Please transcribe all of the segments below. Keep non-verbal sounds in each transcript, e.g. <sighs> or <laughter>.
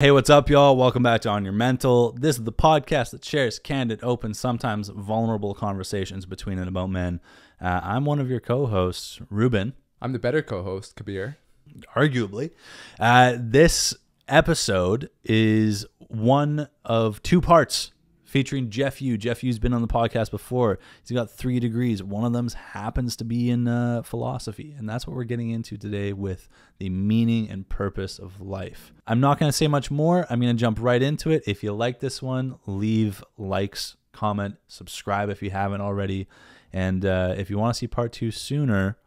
Hey, what's up, y'all? Welcome back to On Your Mental. This is the podcast that shares candid, open, sometimes vulnerable conversations between and about men. Uh, I'm one of your co hosts, Ruben, I'm the better co-host, Kabir. arguably. Uh, this episode is one of two parts featuring Jeff Yu. Jeff Yu's been on the podcast before. He's got three degrees. One of them happens to be in uh, philosophy, and that's what we're getting into today with the meaning and purpose of life. I'm not going to say much more. I'm going to jump right into it. If you like this one, leave likes, comment, subscribe if you haven't already, and uh, if you want to see part two sooner.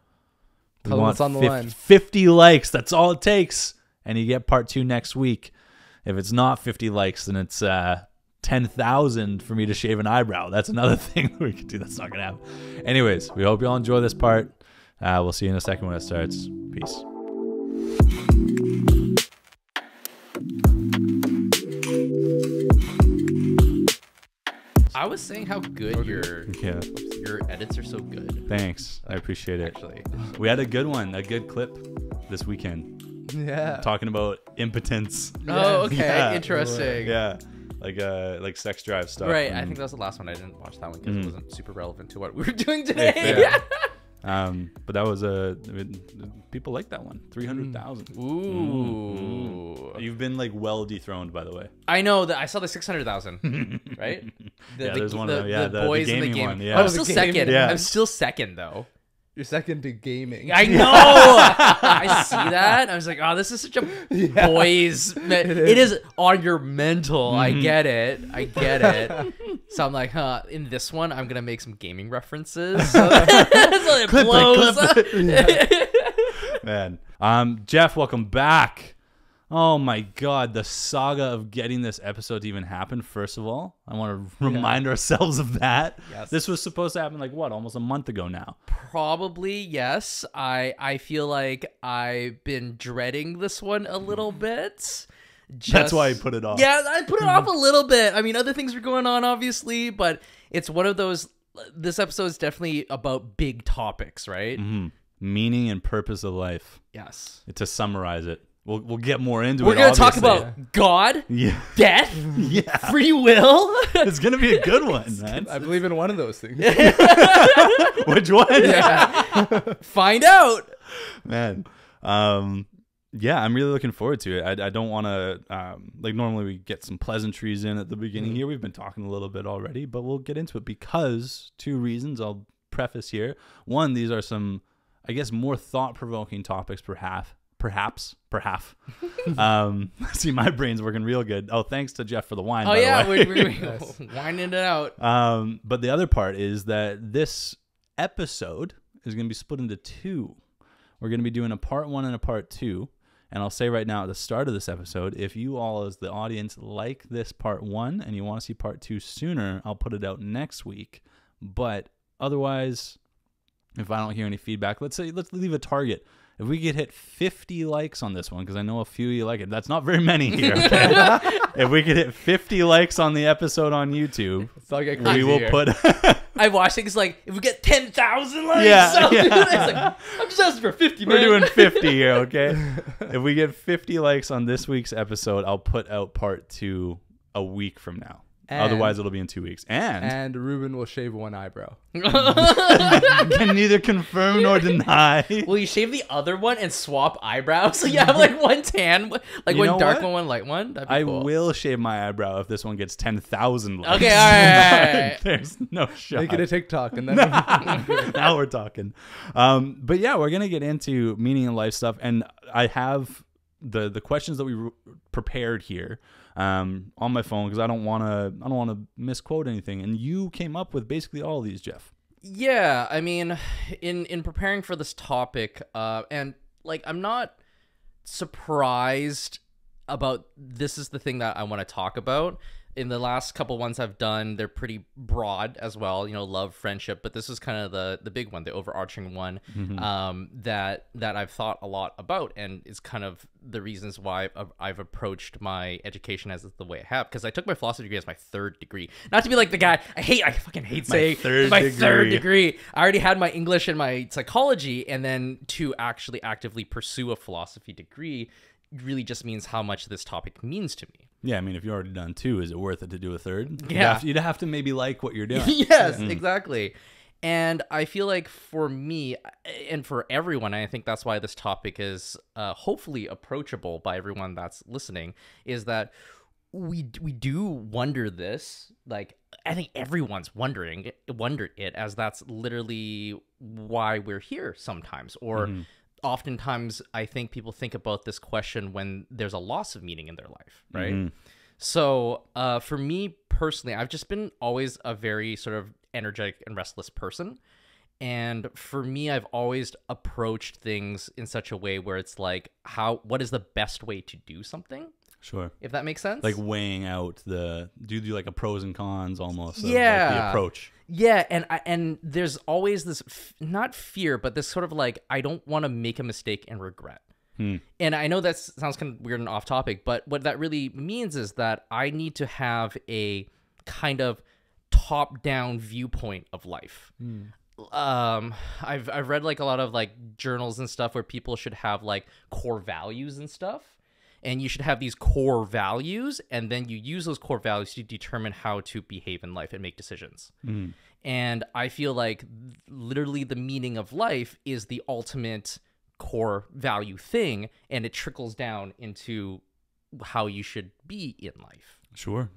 we Tell them want on the 50 line. 50 likes. That's all it takes. And you get part two next week. If it's not 50 likes, then it's uh, 10,000 for me to shave an eyebrow. That's another <laughs> thing we could do. That's not to happen. Anyways, we hope you all enjoy this part. Uh, we'll see you in a second when it starts. Peace. I was saying how good your Yeah. your edits are so good. Thanks. I appreciate it. Actually, We had a good one, a good clip this weekend Yeah. talking about impotence. oh, okay, Yeah. interesting. Yeah. Like uh like sex drive stuff. Right, I think that was the last one. I didn't watch that one because Mhm. it wasn't super relevant to what we were <laughs> doing today. fair. <laughs> Um, but that was a I mean, people like that one. Three hundred thousand. Ooh, You've been like well dethroned, by the way. I know that I saw the six hundred thousand. <laughs> Right? The, Yeah, the, there's one the, of them. Yeah, the- the boys in the game. one, yeah. I'm Oh, still the second. Yeah. I'm still second though. You're second to gaming. I <laughs> know. I see that. I was like, oh, this is such a <laughs> boys. Me- it is on your mental. I Mm-hmm. get it. I get it. <laughs> So I'm like, huh. In this one, I'm gonna make some gaming references. So, so it Clip it, blows. clip Man. Um, Jeff, welcome back. Oh my god, the saga of getting this episode to even happen, first of all. I want to remind ourselves of that. Yes. This was supposed to happen like what, almost a month ago now. Probably yes. I I feel like I've been dreading this one a little <laughs> bit. Just, That's why I put it off. Yeah, I put it off a <laughs> little bit. I mean, other things were going on, obviously, but it's one of those. This episode is definitely about big topics, right? hmm Meaning and purpose of life. Yes. To summarize it. We'll we'll get more into it. We're gonna talk about God, Yeah. <laughs> death, <laughs> Yeah. free will. <laughs> It's gonna be a good one, man. I believe in one of those things. Which one? Find out. man um yeah i'm really looking forward to it i, I don't want to um like normally we get some pleasantries in at the beginning here we've been talking a little bit already but we'll get into it because two reasons i'll preface here one these are some i guess more thought-provoking topics perhaps perhaps perhaps <laughs> um <laughs> see my brain's working real good oh thanks to jeff for the wine Oh by the yeah, way. we're, we're <laughs> winding it out. Um, but the other part is that this episode is going to be split into two. We're going to be doing a part one and a part two. And I'll say right now at the start of this episode, if you all, as the audience, like this part one and you want to see part two sooner, I'll put it out next week. But otherwise, if I don't hear any feedback, let's say let's leave a target. If we could hit 50 likes on this one, because I know a few of you like it, that's not very many here. <laughs> Okay? if we could hit 50 likes on the episode on YouTube, It's all we will here. put <laughs> I watched things like if we get ten thousand likes, Yeah, I'll do yeah. <laughs> this. Like, I'm just asking for fifty. we're doing 50 here okay if we get 50 likes on this week's episode i'll put out part two a week from now And- otherwise it'll be in two weeks and And Ruben will shave one eyebrow. <laughs> can neither confirm nor deny Will you shave the other one and swap eyebrows <laughs> so you have like one tan, like You one dark what? one, one light one? That'd be I cool. will shave my eyebrow if this one gets 10,000 likes. Okay, <laughs> all right, all right, all right. There's no shot. Make it a TikTok and then now we're talking. Um, but yeah, we're gonna get into meaning in life stuff, and I have the the questions that we re- prepared here um, on my phone because I don't want to I don't want to misquote anything. And you came up with basically all these, Jeff. Yeah, I mean, in in preparing for this topic, uh, and like I'm not surprised about this is the thing that I want to talk about. In the last couple ones I've done, they're pretty broad as well, you know, love, friendship, but this is kind of the the big one, the overarching one um, that that I've thought a lot about, and is kind of the reasons why I've, I've approached my education as the way I have. Because I took my philosophy degree as my third degree, not to be like the guy I hate. I fucking hate saying third my third degree. degree. I already had my English and my psychology, and then to actually actively pursue a philosophy degree really just means how much this topic means to me. Yeah, I mean, if you're already done two, is it worth it to do a third? You'd Yeah. have to, you'd have to maybe like what you're doing. <laughs> yes, exactly. And I feel like for me and for everyone, I think that's why this topic is uh, hopefully approachable by everyone that's listening. Is that we we do wonder this? Like I think everyone's wondering wondered it, as that's literally why we're here sometimes, or. Oftentimes, I think people think about this question when there's a loss of meaning in their life, right? So, uh, for me personally, I've just been always a very sort of energetic and restless person. And for me, I've always approached things in such a way where it's like, how, what is the best way to do something? Sure. If that makes sense. Like weighing out the do you do like a pros and cons almost? of, like, the Yeah. approach. Yeah, and I, and there's always this f- not fear, but this sort of like I don't want to make a mistake and regret. And I know that sounds kind of weird and off topic, but what that really means is that I need to have a kind of top down viewpoint of life. Um, I've I've read like a lot of like journals and stuff where people should have like core values and stuff. And you should have these core values, and then you use those core values to determine how to behave in life and make decisions. Mm-hmm. And I feel like literally the meaning of life is the ultimate core value thing, and it trickles down into how you should be in life Sure.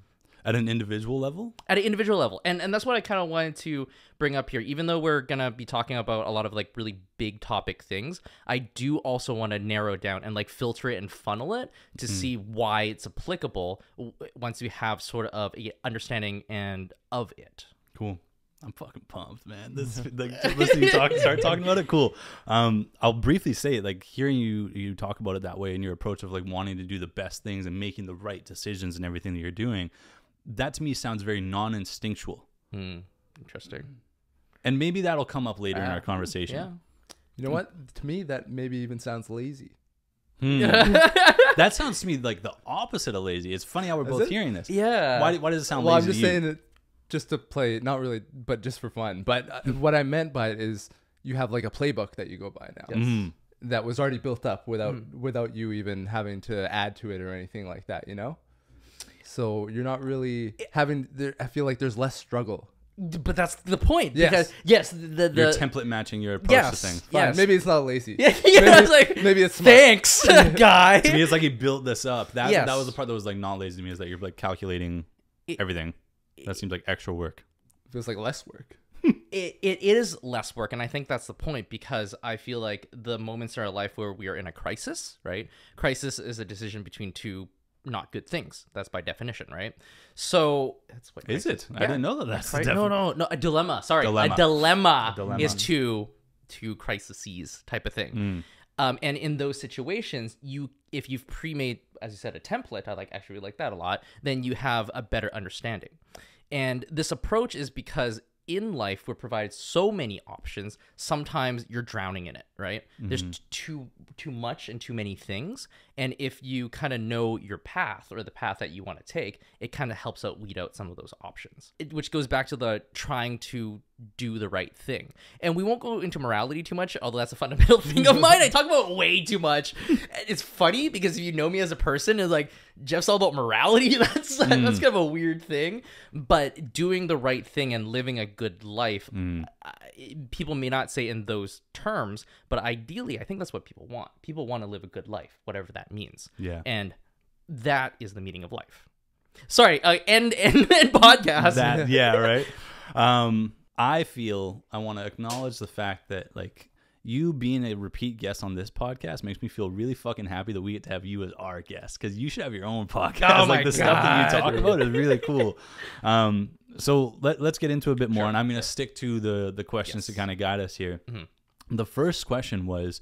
At an individual level? at an individual level and and that's what i kind of wanted to bring up here even though we're gonna be talking about a lot of like really big topic things i do also want to narrow down and like filter it and funnel it to see why it's applicable w- once we have sort of a understanding and of it Cool. I'm fucking pumped, man. This <laughs> like listening you talk, start talking about it. Cool. Um, I'll briefly say it. Like hearing you you talk about it that way and your approach of like wanting to do the best things and making the right decisions and everything that you're doing. That to me sounds very non-instinctual, hmm. interesting and maybe that'll come up later in Uh, our conversation. yeah You know what? To me, that maybe even sounds lazy. Hmm. <laughs> that sounds to me like the opposite of lazy. It's funny how we're both it? hearing this. yeah Why, why does it sound well, I'm just to you? saying it just to play, not really, but just for fun. But uh, <laughs> what I meant by it is you have like a playbook that you go by now Mhm. that was already built up without without you even having to add to it or anything like that. You know. So you're not really having. There, I feel like there's less struggle. but that's the point Yes. because yes the, the You're template matching your approach yes, to things. Fine, yes. maybe it's not lazy. yeah, <laughs> yeah maybe, it's like maybe it's smart. thanks <laughs> <laughs> guy to me, it's like he built this up. That Yes. that was the part that was like not lazy to me. Is that you're like calculating It- everything. That seems like extra work. feels like less work. it, it is less work and i think that's the point because i feel like the moments in our life where we are in a crisis right crisis is a decision between two not good things that's by definition right so that's what Is crisis- it? I didn't know that. That's Right? defi- no no no a dilemma sorry Dilemma. a dilemma, A dilemma. is two two crises type of thing Mm. um, and in those situations you if you've pre-made as you said a template i like actually like that a lot then you have a better understanding and this approach is because in life we're provided so many options sometimes you're drowning in it right there's t- too too much and too many things and if you kind of know your path or the path that you want to take it kind of helps out weed out some of those options. It, which goes back to the trying to do the right thing. And we won't go into morality too much although that's a fundamental <laughs> thing of mine. I talk about way too much. It's funny because if you know me as a person it's like jeff's all about morality. <laughs> That's that's mm. kind of a weird thing. But doing the right thing and living a good life I- people may not say in those terms but ideally i think that's what people want people want to live a good life whatever that means Yeah. and that is the meaning of life sorry uh, end <laughs> end, end podcast That yeah, <laughs> right. Um, I feel I want to acknowledge the fact that like you being a repeat guest on this podcast makes me feel really fucking happy that we get to have you as our guest because you should have your own podcast. Oh like the stuff that you talk about is really cool. Um, so let, let's get into a bit more, and I'm gonna stick to the the questions to kind of guide us here. Mm-hmm. The first question was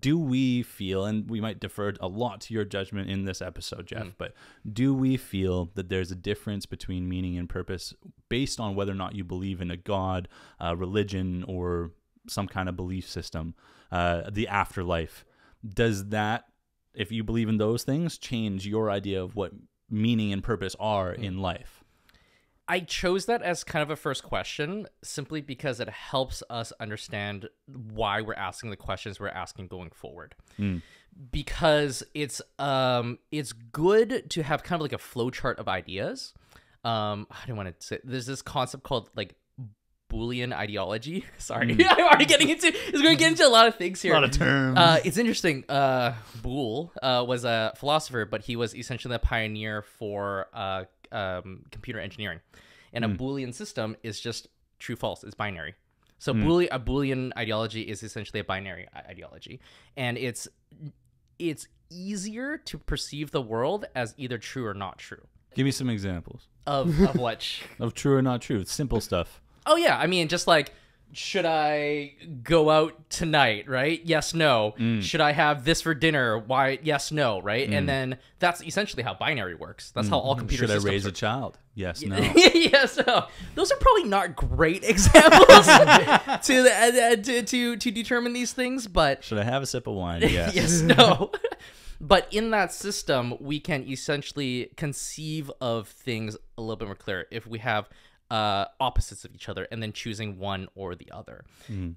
do we feel and we might defer a lot to your judgment in this episode jeff Mm. but do we feel that there's a difference between meaning and purpose based on whether or not you believe in a god uh, religion or some kind of belief system uh, the afterlife does that if you believe in those things change your idea of what meaning and purpose are Mm. in life I chose that as kind of a first question simply because it helps us understand why we're asking the questions we're asking going forward. because it's um it's good to have kind of like a flow chart of ideas. Um, I don't want to say there's this concept called like Boolean ideology. <laughs> Sorry, <laughs> I'm already getting into. It's going to get into a lot of things here. A lot of terms. Uh, it's interesting. Uh, Boole uh, was a philosopher, but he was essentially a pioneer for uh, um, computer engineering. And a Boolean system is just true false. It's binary. So Boolean, a Boolean ideology is essentially a binary ideology, and it's it's easier to perceive the world as either true or not true. Give me some examples Of of what? <laughs> of true or not true. It's simple stuff. Oh yeah, I mean just like should I go out tonight, right? Yes, no. Mm. Should I have this for dinner? Why? Yes, no, right? And mm. then that's essentially how binary works. That's how all mm. computers. Should I raise a child? Yes, no. <laughs> yes, no. Those are probably not great <laughs> examples to, uh, uh, to to to determine these things, but Should I have a sip of wine? <laughs> Yes. yes, no. but in that system, we can essentially conceive of things a little bit more clear if we have uh, opposites of each other and then choosing one or the other.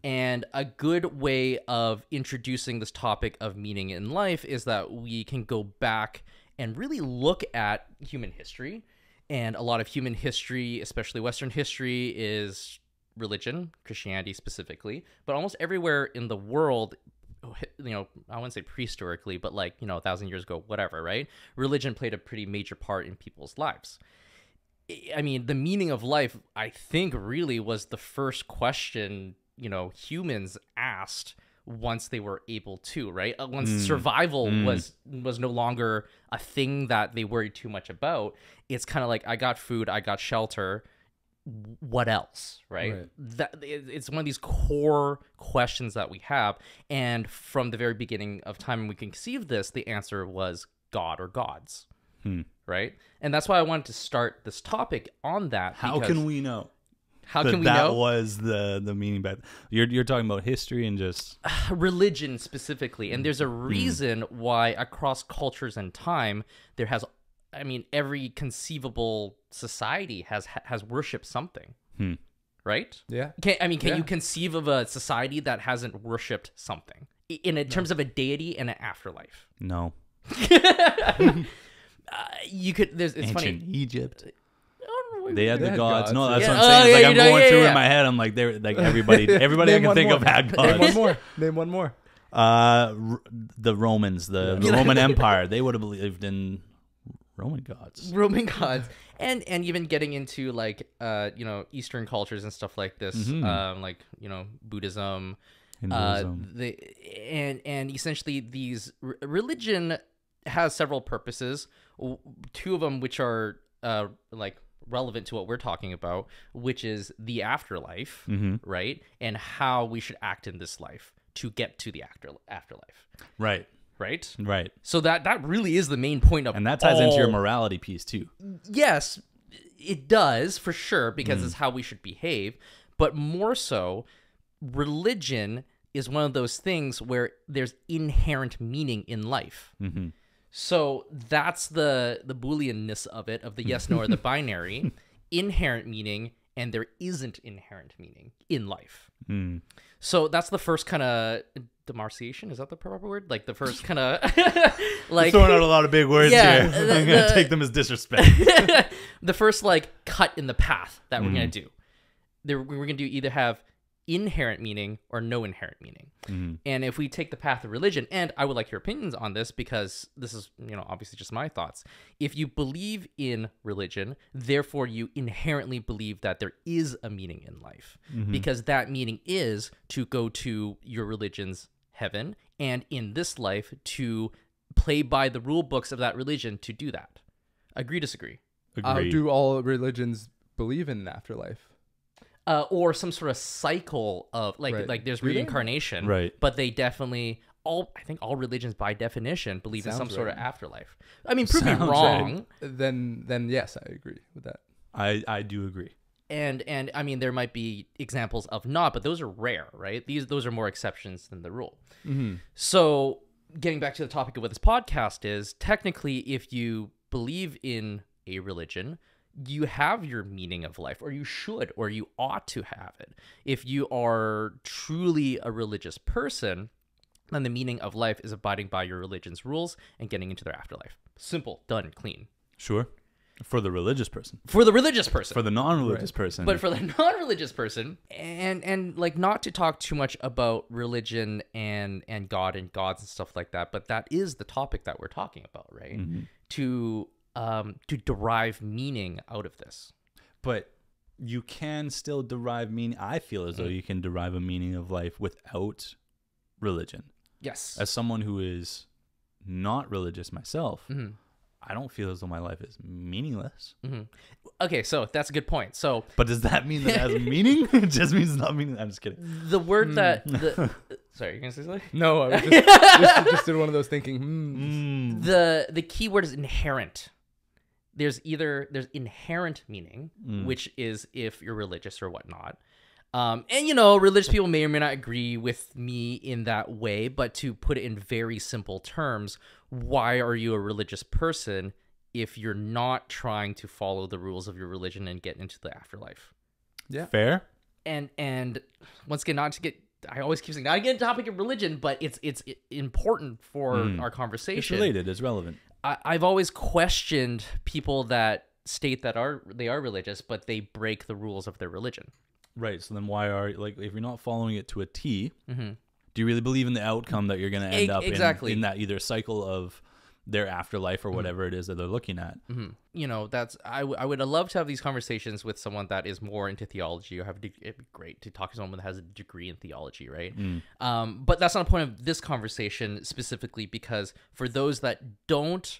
And a good way of introducing this topic of meaning in life is that we can go back and really look at human history. And a lot of human history, especially Western history, is religion, Christianity specifically, but almost everywhere in the world, you know, I wouldn't say prehistorically, but like, you know, a thousand years ago, whatever, right? Religion played a pretty major part in people's lives. I- mean, the meaning of life, I think, really was the first question, you know, humans asked once they were able to, right? Uh, Once survival was was no longer a thing that they worried too much about. It's kind of like I got food, I got shelter. What else, right? Right. That it's one of these core questions that we have, and from the very beginning of time, when we conceived this, the answer was God or gods Hmm. Right? And that's why I wanted to start this topic on that. How can we know? How that can we that know was the the meaning back? You're you're talking about history and just <sighs> religion specifically? And there's a Hmm. reason why across cultures and time there has, I mean, every conceivable society has has worshipped something, Hmm. right? Yeah. Can, I mean, can Yeah. you conceive of a society that hasn't worshipped something in a, terms of a deity and an afterlife? no <laughs> <laughs> You could. There's. It's ancient funny. Egypt. They had They the had gods. gods, No, that's Yeah. what I'm saying. Oh, It's like I'm yeah, going yeah, through yeah. in my head. I'm like, they're like <laughs> everybody. Everybody I Name can one think more. of had Name gods. one more. Name one more. Uh, r- the Romans, the, <laughs> the Roman Empire, they would have believed in Roman gods. Roman gods, and and even getting into like uh you know Eastern cultures and stuff like this, Mhm. um like you know Buddhism, Hinduism. uh the and and essentially these r- religion has several purposes. Two of them which are uh like relevant to what we're talking about, which is the afterlife, mm-hmm. right, and how we should act in this life to get to the after afterlife, Right, right. right, So that that really is the main point of and that ties into your morality piece too. yes, it does for sure Mm. because it's how we should behave. But more so, religion is one of those things where there's inherent meaning in life. Mm-hmm. So that's the the booleanness of it, of the yes, no, or the <laughs> binary, inherent meaning, and there isn't inherent meaning in life. Mm. So that's the first kind of demarcation. Is that the proper word? Like the first kind <laughs> of like Throwing out a lot of big words Yeah, here. the- <laughs> I'm gonna the- take them as disrespect. the first like cut in the path that we're gonna Mm. do. There, we're gonna do either have inherent meaning or no inherent meaning. Mhm. And if we take the path of religion, and I would like your opinions on this because this is, you know, obviously just my thoughts. If you believe in religion, therefore you inherently believe that there is a meaning in life because that meaning is to go to your religion's heaven and in this life to play by the rule books of that religion to do that. Agree, disagree? Uh, do all religions believe in an afterlife? Uh, or some sort of cycle of like Right. like there's reincarnation, Right. But they definitely all I think all religions by definition believe in some Sounds sort of afterlife. I mean, prove me Sounds right. wrong, Then, then yes, I agree with that. I I do agree. and and I mean there might be examples of not, but those are rare, right? These those are more exceptions than the rule. Mm-hmm. So, getting back to the topic of what this podcast is, technically, if you believe in a religion, you have your meaning of life, or you should, or you ought to have it. If you are truly a religious person, then the meaning of life is abiding by your religion's rules and getting into their afterlife. Simple, done, clean. Sure. For the religious person. For the religious person. For the non-religious person. but for the <laughs> non-religious person and and like not to talk too much about religion and and god and gods and stuff like that but that is the topic that we're talking about right Mm-hmm. to um to derive meaning out of this but you can still derive meaning. I feel as though Mm. you can derive a meaning of life without religion. yes As someone who is not religious myself, Mhm. I don't feel as though my life is meaningless. okay so that's a good point so But does that mean that it has <laughs> meaning? <laughs> it just means not meaning. I'm just kidding. the word that <laughs> the sorry you're gonna say something No, I was just, just, just did one of those thinking. Hmm. Mm. the the key word is inherent there's either there's inherent meaning Mm. which is if you're religious or whatnot um, and you know religious people may or may not agree with me in that way but to put it in very simple terms why are you a religious person if you're not trying to follow the rules of your religion and get into the afterlife Yeah. Fair. and and once again not to get I always keep saying not to get into topic of religion, but it's it's important for Mm. our It's conversation. related. It's relevant. I, I've always questioned people that state that are they are religious, but they break the rules of their religion. Right. So then why are like if you're not following it to a T, Mhm. do you really believe in the outcome that you're going to end E- up in- exactly. in, that either cycle of their afterlife or whatever it is that they're looking at? hmm You know, that's I, w- I would love to have these conversations with someone that is more into theology. Or have de- it'd be great to talk to someone that has a degree in theology, right? Um, but that's not the point of this conversation specifically because for those that don't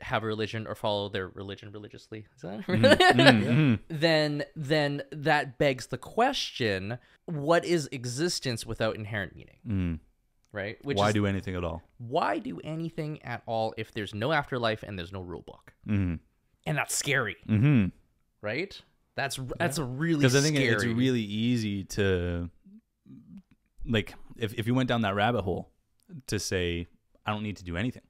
have a religion or follow their religion religiously, is that Mhm. <laughs> then then that begs the question: What is existence without inherent meaning? Mm. Right? Which Why is, do anything at all? why do anything at all if there's no afterlife and there's no rule book? Mm-hmm. And that's scary, Mm-hmm. right? That's that's a really Because I think scary. it's really easy to, like, if if you went down that rabbit hole, to say I don't need to do anything.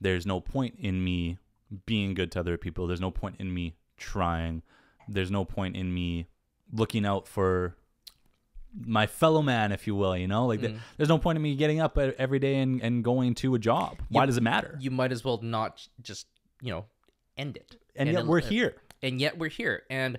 There's no point in me being good to other people. There's no point in me trying. There's no point in me looking out for my fellow man, if you will. You know, like th- Mm. there's no point in me getting up every day and, and going to a job. Why does it matter? you might as well not just you know end it. and yet it- we're here. and yet we're here. And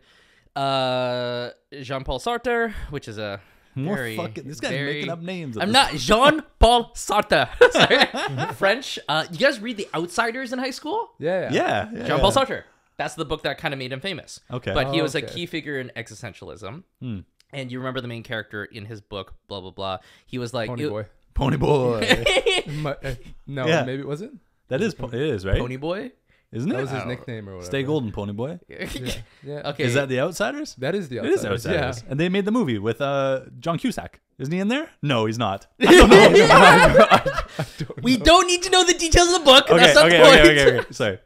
uh, Jean Paul Sartre, which is a More very, fucking. This guy's very- making up names. I'm not Jean Paul Sartre. <laughs> Sorry. <laughs> French. Uh, you guys read The Outsiders in high school? Yeah, yeah. Yeah, yeah. Jean Paul Sartre. That's the book that kind of made him famous. Okay. But he Oh, was a key figure in existentialism. Hmm. And you remember the main character in his book, blah blah blah. He was like Pony it- boy. Pony boy. <laughs> <laughs> My- uh, no, Yeah. maybe it was it? that is. po- It is right. Pony boy. Isn't it? That was his I don't know. nickname or whatever. Stay golden, Pony boy. <laughs> Yeah, yeah. Okay. Is that the Outsiders? That is the It is outsiders. Outsiders. And they made the movie with uh John Cusack. Isn't he in there? No, he's not. we don't need to know the details of the book. okay, That's not okay, the point. okay, okay, okay. Sorry.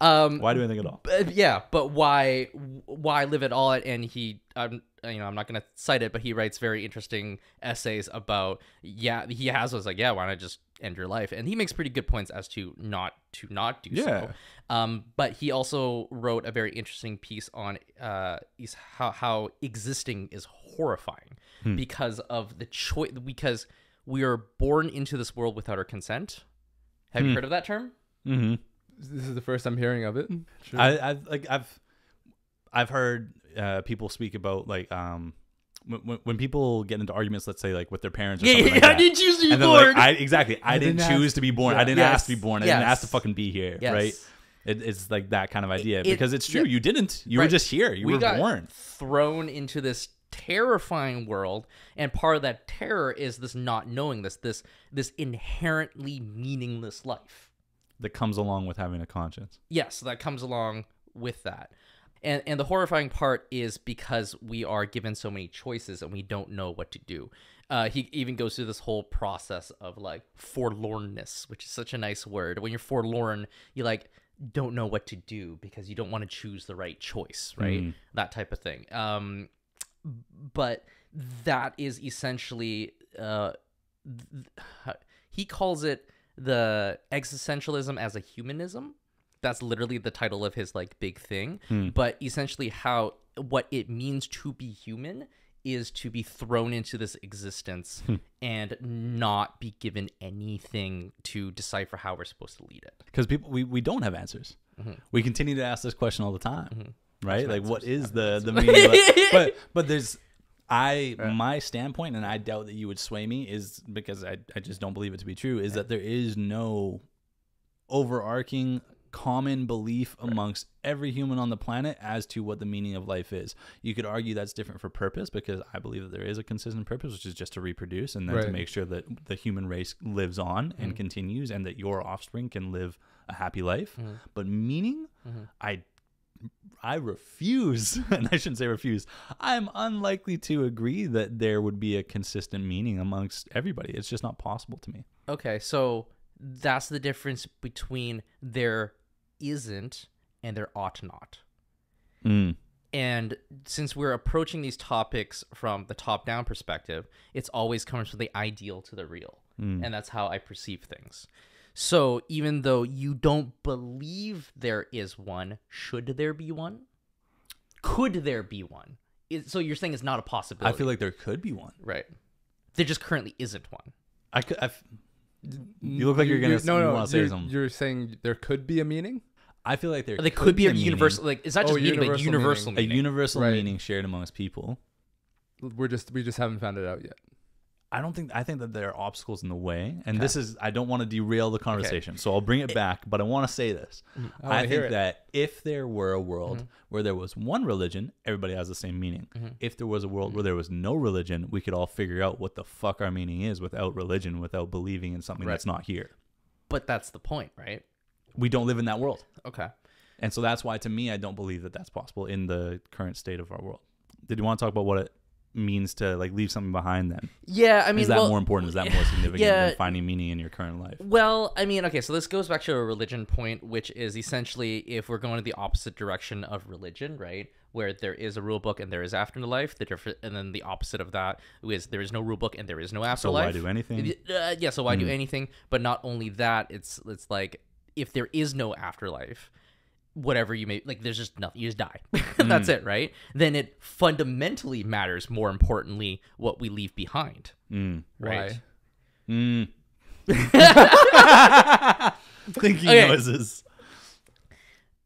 Um, Why do anything at all? But, yeah, but why why live at all? And he, I'm, you know, I'm not gonna cite it, but he writes very interesting essays about. Yeah, he has was like, yeah, why not just end your life? And he makes pretty good points as to not to not do Yeah. so. Um, but he also wrote a very interesting piece on uh, is how how existing is horrifying Hmm. because of the choice because we are born into this world without our consent. Have you Hmm. heard of that term? Mm-hmm. This is the first I'm hearing of it. Sure. I, I've like I've I've heard uh, people speak about like um when, when- when people get into arguments, let's say like with their parents or Yeah, something yeah, like I that. didn't choose to be and born. like I exactly I, I didn't, didn't choose ask- to be born. yeah. I didn't Yes, ask to be born. I didn't ask to fucking be here. Yes. Right. It, it's like that kind of idea It- because it's true. yeah. You didn't. You were just here. You we were got born. thrown into this terrifying world and part of that terror is this not knowing this this this inherently meaningless life That comes along with having a conscience. yes that comes along with that. And and the horrifying part is because we are given so many choices and we don't know what to do. Uh, he even goes through this whole process of like forlornness which is such a nice word. When you're forlorn you like don't know what to do because you don't want to choose the right choice right? Mm. that type of thing. Um but that is essentially uh th- he calls it the existentialism as a humanism that's literally the title of his like big thing Hmm. but essentially how what it means to be human is to be thrown into this existence and not be given anything to decipher how we're supposed to lead it. because people we, we don't have answers. Mm-hmm. We continue to ask this question all the time, right? Like, what is the the meaning? of it? But but there's I my standpoint, and I doubt that you would sway me, is because I I just don't believe it to be true. Is that there is no overarching common belief amongst every human on the planet as to what the meaning of life is. You could argue that's different for purpose because I believe that there is a consistent purpose, which is just to reproduce and then to make sure that the human race lives on and mm-hmm. continues and that your offspring can live a happy life. Mm-hmm. But meaning, mm-hmm. I I refuse, <laughs> and I shouldn't say refuse. I'm unlikely to agree that there would be a consistent meaning amongst everybody. It's just not possible to me. Okay, so that's the difference between there isn't and there ought not. Mm. And since we're approaching these topics from the top down perspective, it's always comes from the ideal to the real. And that's how I perceive things. So even though you don't believe there is one, should there be one? Could there be one? Is- So you're saying it's not a possibility. I feel like there could be one. right. There just currently isn't one. I could. I've, you look like you're gonna. no you no want to say you're, something. you're saying there could be a meaning I feel like there. There could be a meaning, universal like it's not Oh, just meaning, but universal universal a universal Right. meaning shared amongst people. we're just we just haven't found it out yet I don't think I think that there are obstacles in the way, and this is I don't want to derail the conversation, so I'll bring it back. But I want to say this: mm-hmm. I I, think that if there were a world Mm-hmm. where there was one religion, everybody has the same meaning. Mm-hmm. If there was a world where mm-hmm. there was no religion, we could all figure out what the fuck our meaning is without religion, without believing in something that's not here. but that's the point, right? We don't live in that world, Okay. and so that's why, to me, I don't believe that that's possible in the current state of our world. Did you want to talk about what it means to like leave something behind? Then Yeah, I mean, is that well, more important? Is that more <laughs> significant yeah. than finding meaning in your current life? Well, I mean, okay, so this goes back to a religion point, which is essentially if we're going to the opposite direction of religion, right? Where there is a rule book and there is afterlife, the different, and then the opposite of that is there is no rule book and there is no afterlife. So why do anything? Uh, yeah, so why do anything? But not only that, it's it's like if there is no afterlife, whatever you may like, there's just nothing. You just die. <laughs> That's it, right? Then it fundamentally matters. More importantly, what we leave behind, Mm. right? Mm. <laughs> Thinking Okay. noises.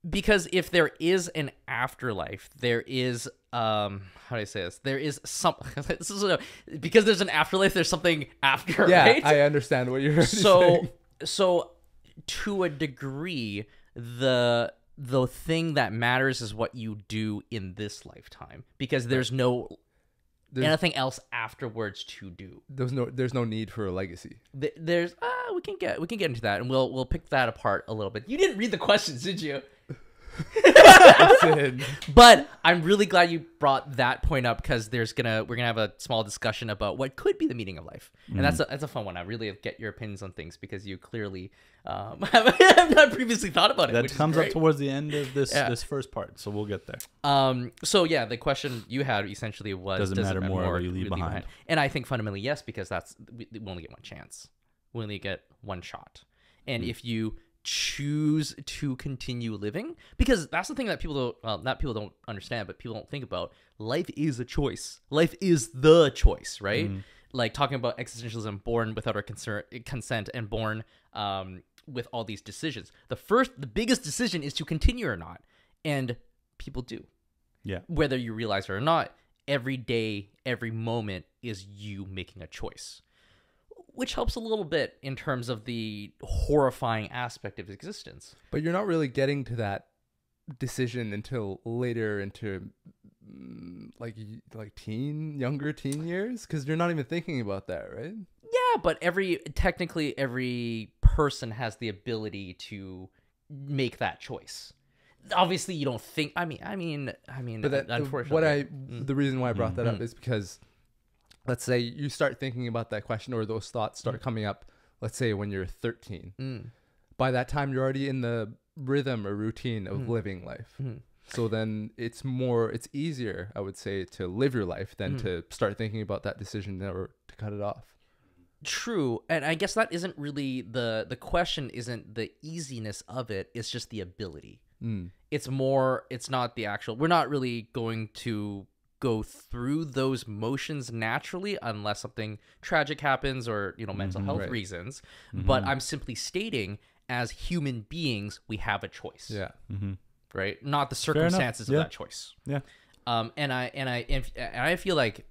because if there is an afterlife there is um how do i say this there is some <laughs> this is a, because there's an afterlife there's something after yeah right i understand what you're so saying. so to a degree the the thing that matters is what you do in this lifetime because there's no There's- anything else afterwards to do. There's no there's no need for a legacy. Th- there's uh we can get we can get into that and we'll we'll pick that apart a little bit. You didn't read the questions did you <laughs> <laughs> But I'm really glad you brought that point up because there's gonna we're gonna have a small discussion about what could be the meaning of life, and that's a, that's a fun one. I really get your opinions on things because you clearly um, have, <laughs> have not previously thought about it. That comes up towards the end of this Yeah. this first part, so we'll get there. Um, so yeah, the question you had essentially was Does it matter more what you leave behind? And I think fundamentally yes, because that's we, we only get one chance. We only get one shot, Hmm. and if you choose to continue living, because that's the thing that people don't well, not people don't understand, but people don't think about. Life is a choice. Life is the choice, right? Hmm. Like talking about existentialism, born without our concern, consent, and born um, with all these decisions. The first, the biggest decision is to continue or not, and people do Yeah. whether you realize it or not, every day, every moment is you making a choice, which helps a little bit in terms of the horrifying aspect of existence. but you're not really getting to that decision until later into mm, like like teen younger teen years because you're not even thinking about that right Yeah, but every technically every person has the ability to make that choice. Obviously, you don't think. I mean, I mean, I mean. but that unfortunately, what i Mm. the reason why i brought that Mm. up is because let's say you start thinking about that question or those thoughts start coming up let's say when you're 13 Mm. by that time you're already in the rhythm or routine of Mhm. living life Mhm. so then it's more it's easier i would say to live your life than Mhm. to start thinking about that decision or to cut it off True, and I guess that isn't really the the question. Isn't the easiness of it? It's just the ability. mm. it's more it's not the actual we're not really going to go through those motions naturally unless something tragic happens or you know mental health right. reasons but i'm simply stating as human beings we have a choice Yeah. right not the circumstances of Yeah. that choice Yeah. um, and I and I and I feel like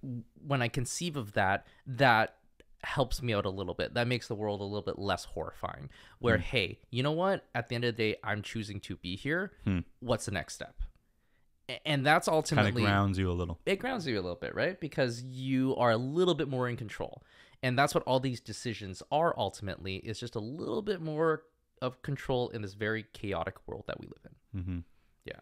when I conceive of that, that helps me out a little bit. That makes the world a little bit less horrifying. Where Hmm. hey, you know what? At the end of the day, I'm choosing to be here. What's the next step? And that's Kind of ultimately grounds you a little. it grounds you a little bit, right? Because you are a little bit more in control. And that's what all these decisions are ultimately is just a little bit more of control in this very chaotic world that we live in. Mm-hmm. Yeah.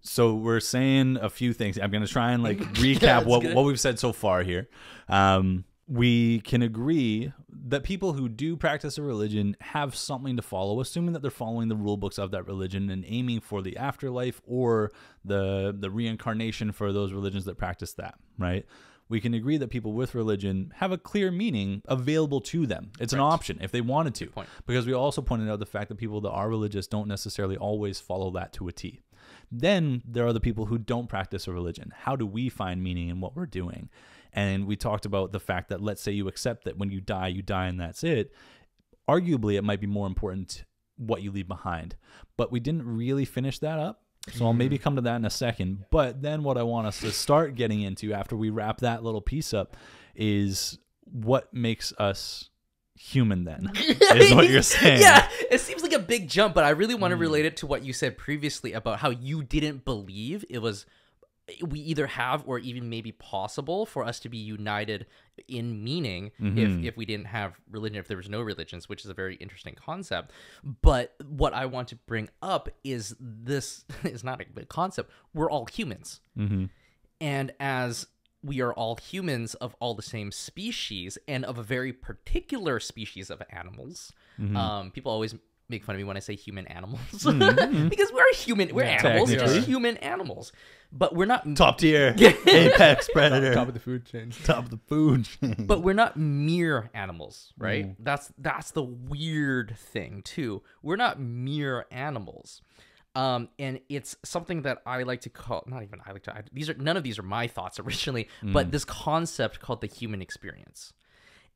So we're saying a few things. I'm going to try and like <laughs> recap that's what good. what we've said so far here. Um, we can agree that people who do practice a religion have something to follow, assuming that they're following the rule books of that religion and aiming for the afterlife or the the reincarnation for those religions that practice that, right? We can agree that people with religion have a clear meaning available to them. It's an option if they wanted to. point. Because we also pointed out the fact that people that are religious don't necessarily always follow that to a T. Then there are the people who don't practice a religion. How do we find meaning in what we're doing? And we talked about the fact that let's say you accept that when you die, you die and that's it. Arguably, it might be more important what you leave behind. But we didn't really finish that up. So I'll maybe mm. come to that in a second. But then what I want us to start getting into after we wrap that little piece up is what makes us human then <laughs> is what you're saying. Yeah, it seems like a big jump, but I really want to mm. relate it to what you said previously about how you didn't believe it was we either have or even maybe possible for us to be united in meaning Mm-hmm. if if we didn't have religion if there was no religions which is a very interesting concept but what i want to bring up is this <laughs> is not a big concept we're all humans Mm-hmm. and as we are all humans of all the same species and of a very particular species of animals, Mm-hmm. um, people always make fun of me when I say human animals <laughs> because we're human, we're animals, just Technically. human animals, but we're not. Top tier, <laughs> apex predator, Top of the food chain. top of the food chain. but we're not mere animals, right? Mm. That's that's the weird thing too. We're not mere animals. Um, and it's something that I like to call not even I like to I, these are none of these are my thoughts originally, Mm. but this concept called the human experience.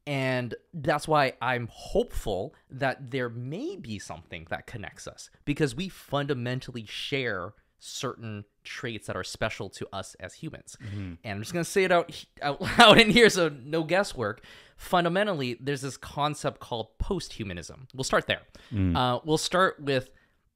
And that's why I'm hopeful that there may be something that connects us because we fundamentally share certain traits that are special to us as humans. And I'm just going to say it out, out <laughs> loud in here so no guesswork. Fundamentally, there's this concept called post humanism. We'll start there. Uh, we'll start with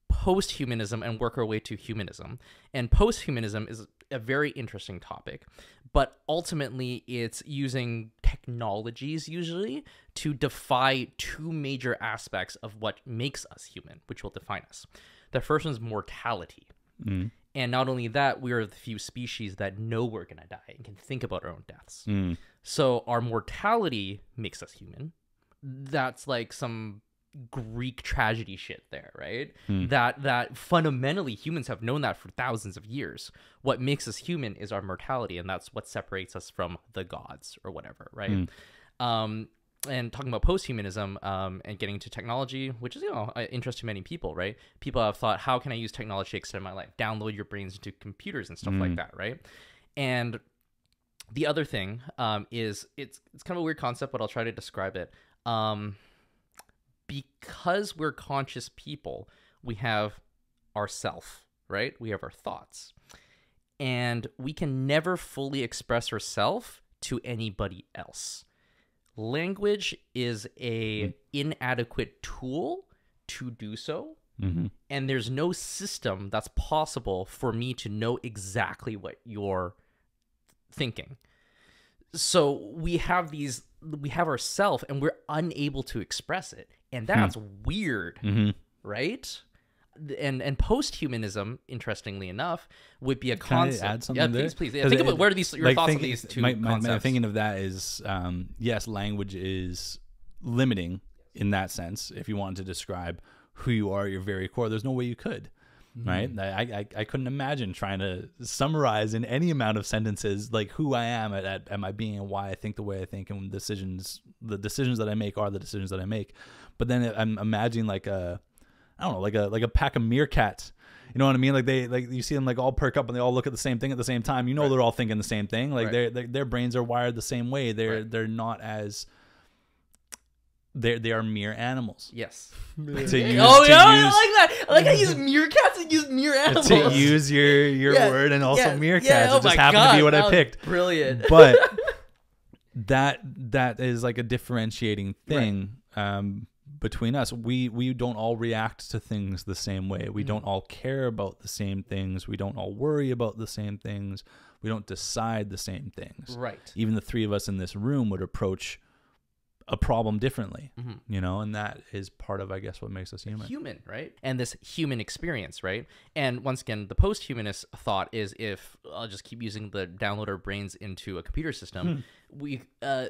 post humanism and work our way to humanism. And post humanism is a very interesting topic, but ultimately it's using technologies usually to defy two major aspects of what makes us human, which will define us. The first one is mortality. Mm. And not only that, we are the few species that know we're going to die and can think about our own deaths. Mm. So our mortality makes us human. That's like some Greek tragedy shit there, right? That that fundamentally humans have known that for thousands of years. What makes us human is our mortality, and that's what separates us from the gods or whatever, right? Um, and talking about post-humanism um, and getting to technology, which is you know interest to many people, right? People have thought, how can I use technology to extend my life? Download your brains into computers and stuff like that, right? And the other thing um, is it's it's kind of a weird concept, but I'll try to describe it. Um, because we're conscious people, we have ourself, right? We have our thoughts, and we can never fully express ourself to anybody else. Language is a inadequate tool to do so Mm-hmm. and there's no system that's possible for me to know exactly what you're thinking. So we have these we have ourself and we're unable to express it. And that's weird, Mm-hmm. right? And and post-humanism, interestingly enough, would be a Can I concept. add something yeah, there? please, please. Yeah, think it- about where are these your like, thoughts on thinking- these two my, my, my thinking of that is um, yes, language is limiting in that sense. If you wanted to describe who you are at your very core, there's no way you could. Right, I, I I couldn't imagine trying to summarize in any amount of sentences like who I am at, at, at my being and why I think the way I think and decisions the decisions that I make are the decisions that I make. But then I'm imagining like a I don't know like a like a pack of meerkats You know what I mean? Like they like you see them like all perk up and they all look at the same thing at the same time. You know they're all thinking the same thing. Like Right. they're, their brains are wired the same way. They're Right. they're not as they they are mere animals. Yes. <laughs> To <laughs> use, oh yeah, I like that. I like how you use meerkats and use mere animals. to use your your Yeah, word and also yeah, meerkats. yeah, oh it just happened to be what I picked. Brilliant. But <laughs> that that is like a differentiating thing um, between us. We we don't all react to things the same way. We don't all care about the same things. We don't all worry about the same things. We don't decide the same things. right. Even the three of us in this room would approach a problem differently, Mm-hmm. you know, and that is part of, I guess, what makes us human. human, right? And this human experience, right? And once again, the post-humanist thought is if I'll just keep using the download our brains into a computer system, we uh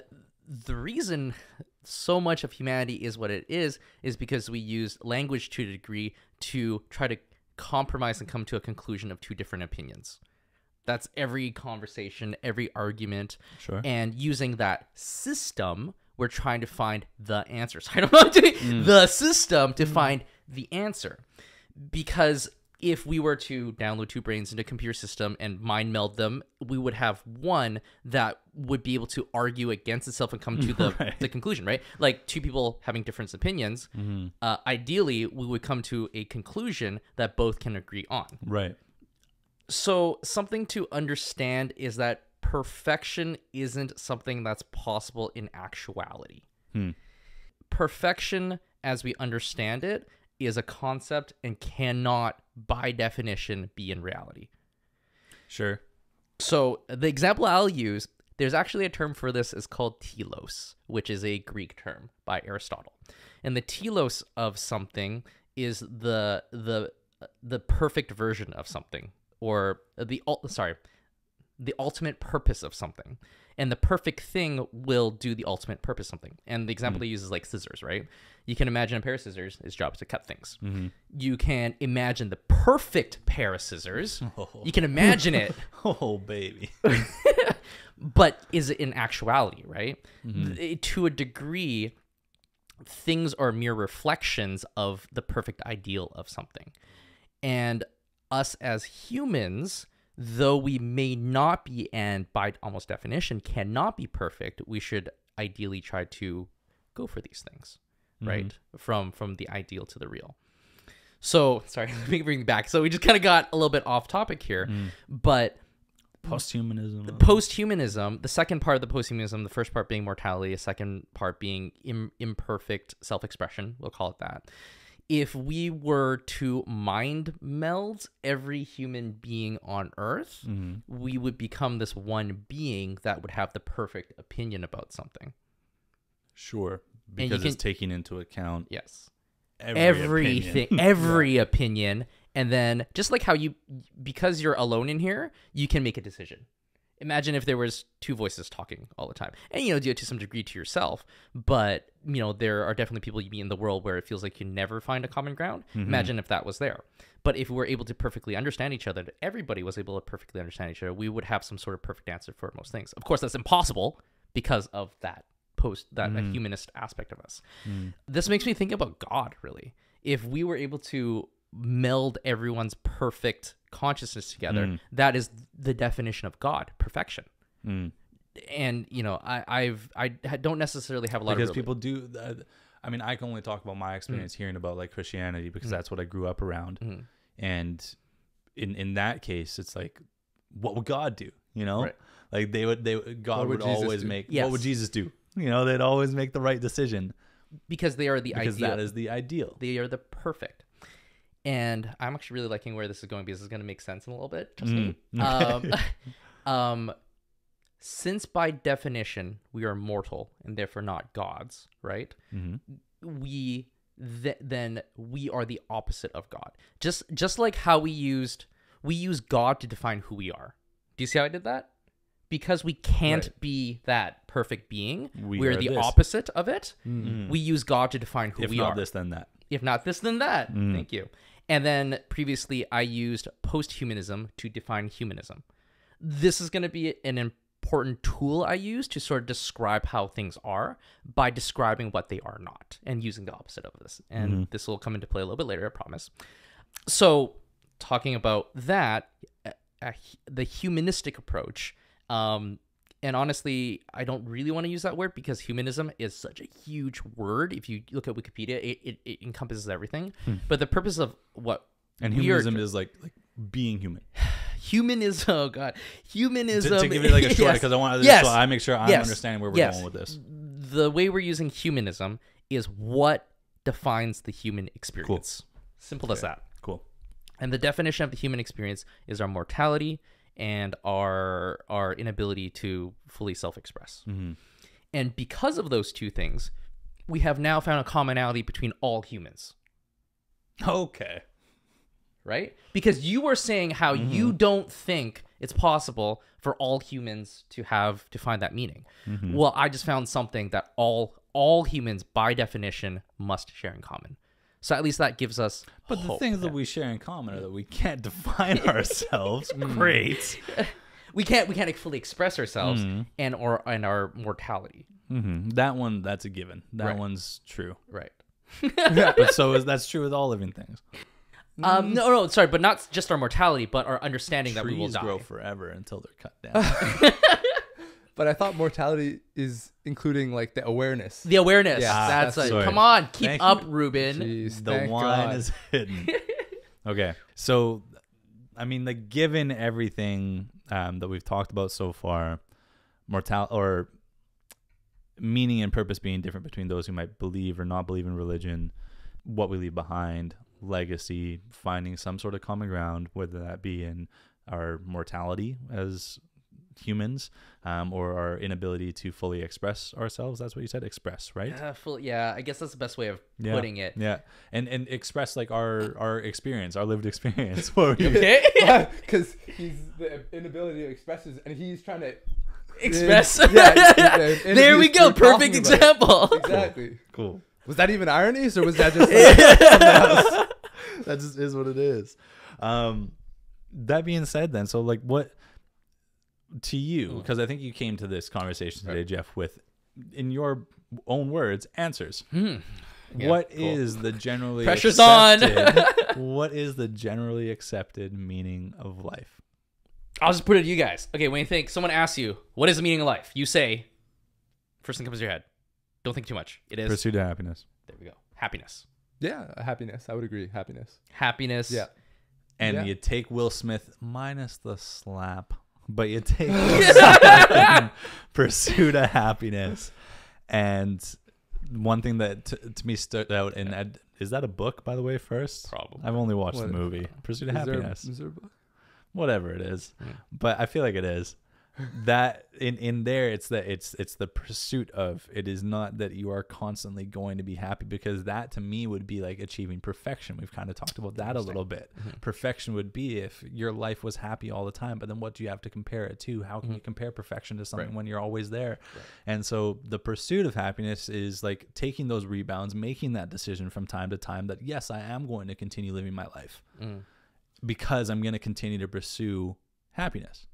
the reason so much of humanity is what it is is because we use language to a degree to try to compromise and come to a conclusion of two different opinions. That's every conversation, every argument. Sure. And using that system, we're trying to find the answers. <laughs> I don't know to Mm. the system to find the answer. Because if we were to download two brains into a computer system and mind meld them, we would have one that would be able to argue against itself and come to the, <laughs> Right. the conclusion, right? Like two people having different opinions. Mm-hmm. Uh, ideally, we would come to a conclusion that both can agree on. Right. So, something to understand is that perfection isn't something that's possible in actuality. Hmm. Perfection, as we understand it, is a concept and cannot, by definition, be in reality. Sure. So, the example I'll use, there's actually a term for this is called telos, which is a Greek term by Aristotle. And the telos of something is the the the perfect version of something or the sorry, the ultimate purpose of something. And the perfect thing will do the ultimate purpose something. And the example mm. he uses is like scissors, right? You can imagine a pair of scissors, its job is to cut things. Mm-hmm. You can imagine the perfect pair of scissors. <laughs> You can imagine it <laughs> Oh, baby. <laughs> but is it in actuality right mm-hmm. Th- to a degree things are mere reflections of the perfect ideal of something and us as humans though we may not be and by almost definition cannot be perfect we should ideally try to go for these things mm-hmm. right? From from the ideal to the real. So sorry <laughs> let me bring it back. So we just kind of got a little bit off topic here mm. but Posthumanism. post-humanism the second part of the post-humanism the first part being mortality the second part being Im- imperfect self-expression we'll call it that if we were to mind meld every human being on earth mm-hmm. we would become this one being that would have the perfect opinion about something. Sure. Because it's can- taking into account yes. every everything opinion. every <laughs> opinion. And then just like how you because you're alone in here you can make a decision imagine if there was two voices talking all the time. And you know do it to some degree to yourself but you know there are definitely people you meet in the world where it feels like you never find a common ground. Mm-hmm. Imagine if that was there. But if we were able to perfectly understand each other everybody was able to perfectly understand each other we would have some sort of perfect answer for most things. Of course that's impossible because of that post that a mm. humanist aspect of us. Mm. This makes me think about God, really. If we were able to meld everyone's perfect consciousness together, that is the definition of God, perfection. Mm. And you know, I, I've I don't necessarily have a lot because of people do uh, i mean i can only talk about my experience hearing about like christianity because that's what i grew up around Mhm. and in in that case it's like what would god do you know Right. like they would they god What would, would always do? make Yes. what would jesus do you know they'd always make the right decision because they are the because ideal. that is the ideal they are the perfect. And I'm actually really liking where this is going because it's going to make sense in a little bit. Trust Mm, me. Um, <laughs> <laughs> um, since by definition we are mortal and therefore not gods, right? Mhm. we th- then we are the opposite of God. Just just like how we used we use God to define who we are. Do you see how I did that? Because we can't Right. be that perfect being, We we are are the this. opposite of it. Mm. We use God to define who if we are. If not this then that If not this, then that. Mm. Thank you. And then previously, I used post-humanism to define humanism. This is going to be an important tool I use to sort of describe how things are by describing what they are not and using the opposite of this. And Mm-hmm. this will come into play a little bit later, I promise. So, talking about that, uh, the humanistic approach. Um, and honestly, I don't really want to use that word because humanism is such a huge word. If you look at Wikipedia, it, it, it encompasses everything. Hmm. But the purpose of what And we are- humanism is like like being human. <sighs> humanism, oh god, humanism. to give it like a <laughs> short, yes, because I want yes, so I make sure I'm yes, understanding where we're yes. going with this. The way we're using humanism is what defines the human experience. Simple as that. Cool. And the definition of the human experience is our mortality and our our inability to fully self-express. Mm-hmm. And because of those two things, we have now found a commonality between all humans, Okay. right? Because you were saying how Mm-hmm. you don't think it's possible for all humans to have to find that meaning. Mm-hmm. Well, I just found something that all all humans by definition must share in common. So at least that gives us But the things that we share in common are that we can't <laughs> define ourselves. Great. <laughs> we can't we can't fully express ourselves Mm-hmm. and or and our mortality. hmm That one, that's a given. That Right. one's true. Right. <laughs> But so is that's true with all living things. Um, no, no, sorry, but not just our mortality, but our understanding that we will Trees die. grow forever until they're cut down. But I thought mortality is including like the awareness. The awareness. Yeah, that's, that's it. Come on, keep Thank up, you. Ruben. Jeez, the wine God. is <laughs> hidden. okay, so I mean, like, given everything um, that we've talked about so far, mortal or meaning and purpose being different between those who might believe or not believe in religion, what we leave behind, legacy, finding some sort of common ground, whether that be in our mortality as humans um, or our inability to fully express ourselves. That's what you said, express, right? Uh, full, yeah, I guess that's the best way of Yeah. putting it. Yeah, and and express like our our experience, our lived experience. <laughs> What were you- <laughs> Okay. <laughs> Because he's the inability to express his, and he's trying to Express. Yeah, the there we go. Perfect example. Exactly. cool. Was that even ironies, or was that just like, That just is what it is. Um, that being said, then, so like, what to you? Because I think you came to this conversation today, Jeff, with in your own words, answers. Hmm. Yeah, What cool. is the generally Pressure's on. accepted- <laughs> what is the generally accepted meaning of life? I'll just put it to you guys. Okay, when you think someone asks you, "What is the meaning of life?" You say, first thing comes to your head. Don't think too much. It is. Pursuit of happiness. There we go. Happiness. yeah, happiness? I would agree. Happiness. Happiness. Yeah. And Yeah. you take Will Smith minus the slap, but you take in <laughs> <laughs> pursuit of happiness. And one thing that t- to me stood out, and I'd- is that a book, by the way? First, Probably. I've only watched What- the movie uh, Pursuit of Is Happiness, is there a book? whatever it is, Yeah. but I feel like it is. That in in there, it's that it's it's the pursuit of. It is not that you are constantly going to be happy because that to me would be like achieving perfection. We've kind of talked about that a little bit. Perfection would be if your life was happy all the time, but then what do you have to compare it to? How can you compare perfection to something Right. when you're always there? And so the pursuit of happiness is like taking those rebounds, making that decision from time to time that yes, I am going to continue living my life Mm. because I'm going to continue to pursue happiness.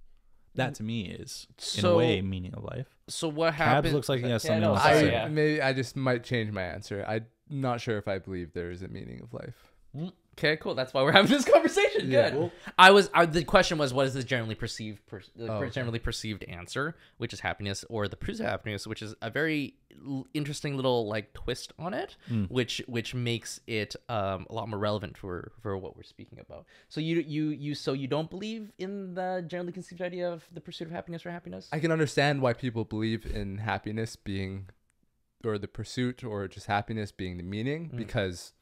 That to me is, in a So- way, meaning of life. So what Cabs happens? looks like he has Yeah, something no, else I to sorry, say. yeah. maybe I just might change my answer. I'm not sure if I believe there is a meaning of life. Mm. Okay, cool. That's why we're having this conversation. Yeah. Good. I was. I, the question was, what is the generally perceived, per, the Oh, okay. generally perceived answer, which is happiness, or the pursuit of happiness, which is a very l- interesting little like twist on it, Mm. which which makes it um, a lot more relevant for for what we're speaking about. So you you you so you don't believe in the generally conceived idea of the pursuit of happiness or happiness? I can understand why people believe in happiness being, or the pursuit, or just happiness being the meaning, Mm. because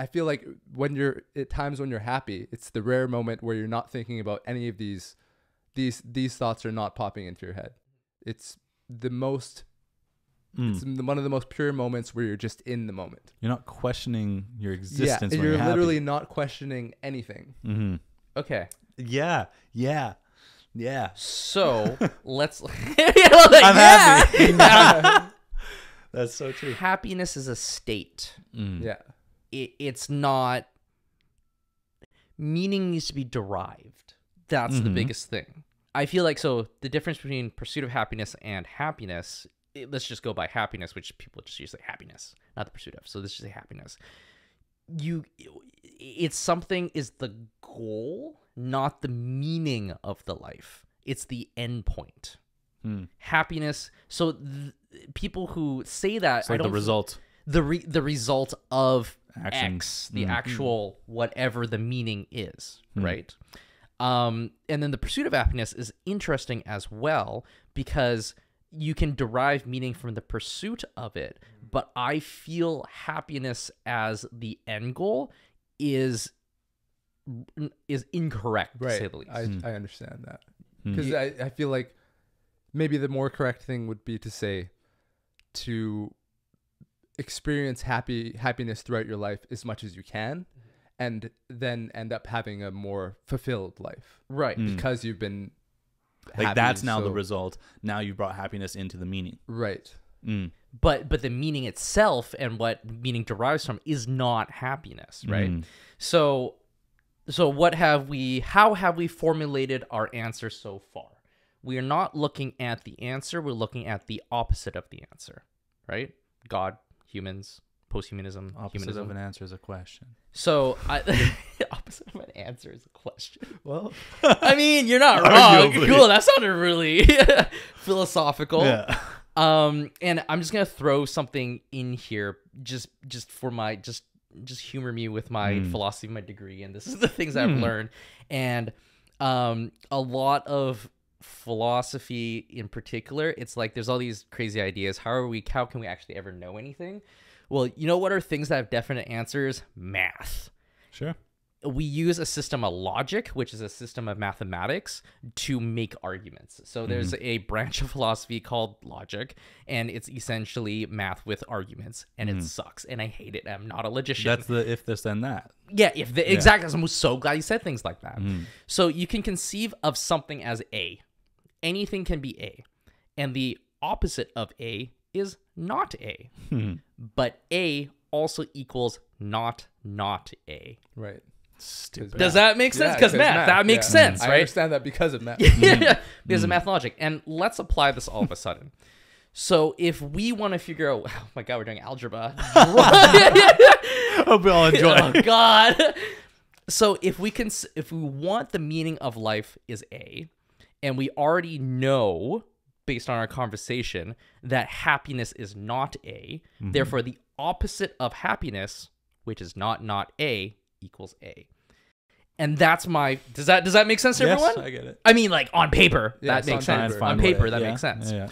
I feel like when you're at times when you're happy, it's the rare moment where you're not thinking about any of these, these these thoughts are not popping into your head. It's the most, Mm. it's one of the most pure moments where you're just in the moment. You're not questioning your existence. and when you're you're literally not questioning anything. hmm okay. Yeah, yeah, yeah. So <laughs> let's. <laughs> yeah, like, I'm yeah. happy. <laughs> That's so true. Happiness is a state. Mm. Yeah. It, it's not meaning needs to be derived that's the Mhm. biggest thing i feel like so the difference between pursuit of happiness and happiness it- let's just go by happiness which people just usually happiness not the pursuit of so let's just say happiness you it's something is the goal, not the meaning of the life. It's the end point. Hmm. Happiness. So th- people who say that It's like the result. the re- the result of Action. X, the Mm. actual whatever the meaning is, Mm. right? Um, and then the pursuit of happiness is interesting as well because you can derive meaning from the pursuit of it. But I feel happiness as the end goal is is incorrect to say Right. the least. I, Hmm. I understand that. Because I, I feel like maybe the more correct thing would be to say to experience happy happiness throughout your life as much as you can and then end up having a more fulfilled life right. Mm. because you've been Like happy, that's now the result. Now you brought happiness into the meaning. right Mm. but but the meaning itself and what meaning derives from is not happiness right Mm. so so what have we how have we formulated our answer so far we are not looking at the answer we're looking at the opposite of the answer right god humans posthumanism Opposite humanism of an answer is a question. so I, <laughs> opposite of an answer is a question Well, i mean you're not <laughs> wrong cool that sounded really <laughs> philosophical yeah. um, and I'm just gonna throw something in here, just just for my just just humor me with my Mm. philosophy, my degree, and this is the things I've Mm. learned. And um, a lot of philosophy in particular, it's like there's all these crazy ideas. How are we? How can we actually ever know anything? Well, you know what are things that have definite answers? Math Sure. we use a system of logic, which is a system of mathematics, to make arguments. So there's a branch of <laughs> philosophy called logic, and it's essentially math with arguments, and it sucks, and I hate it. I'm not a logician. That's the if this then that. yeah, if the exactly, I'm so glad you said things like that. Mm. So you can conceive of something as A. Anything can be A, and the opposite of A is not A. Hmm. But A also equals not not A. right Stupid. Does that make sense? Yeah, Because 'cause math, that makes yeah. sense, i understand that because of math <laughs> yeah, because of math logic. And let's apply this all of a sudden. So if we want to figure out, <laughs> oh my god, we're doing algebra. <laughs> Hope we all enjoy. oh god. So if we can, s- if we want the meaning of life is A, and we already know based on our conversation that happiness is not A, mm-hmm. therefore the opposite of happiness, which is not not A, equals A. And that's my does that does that make sense to yes, everyone? I get it. I mean, like on paper, Yes, that makes on sense. paper. On paper, that Yeah, makes sense. yeah, yeah.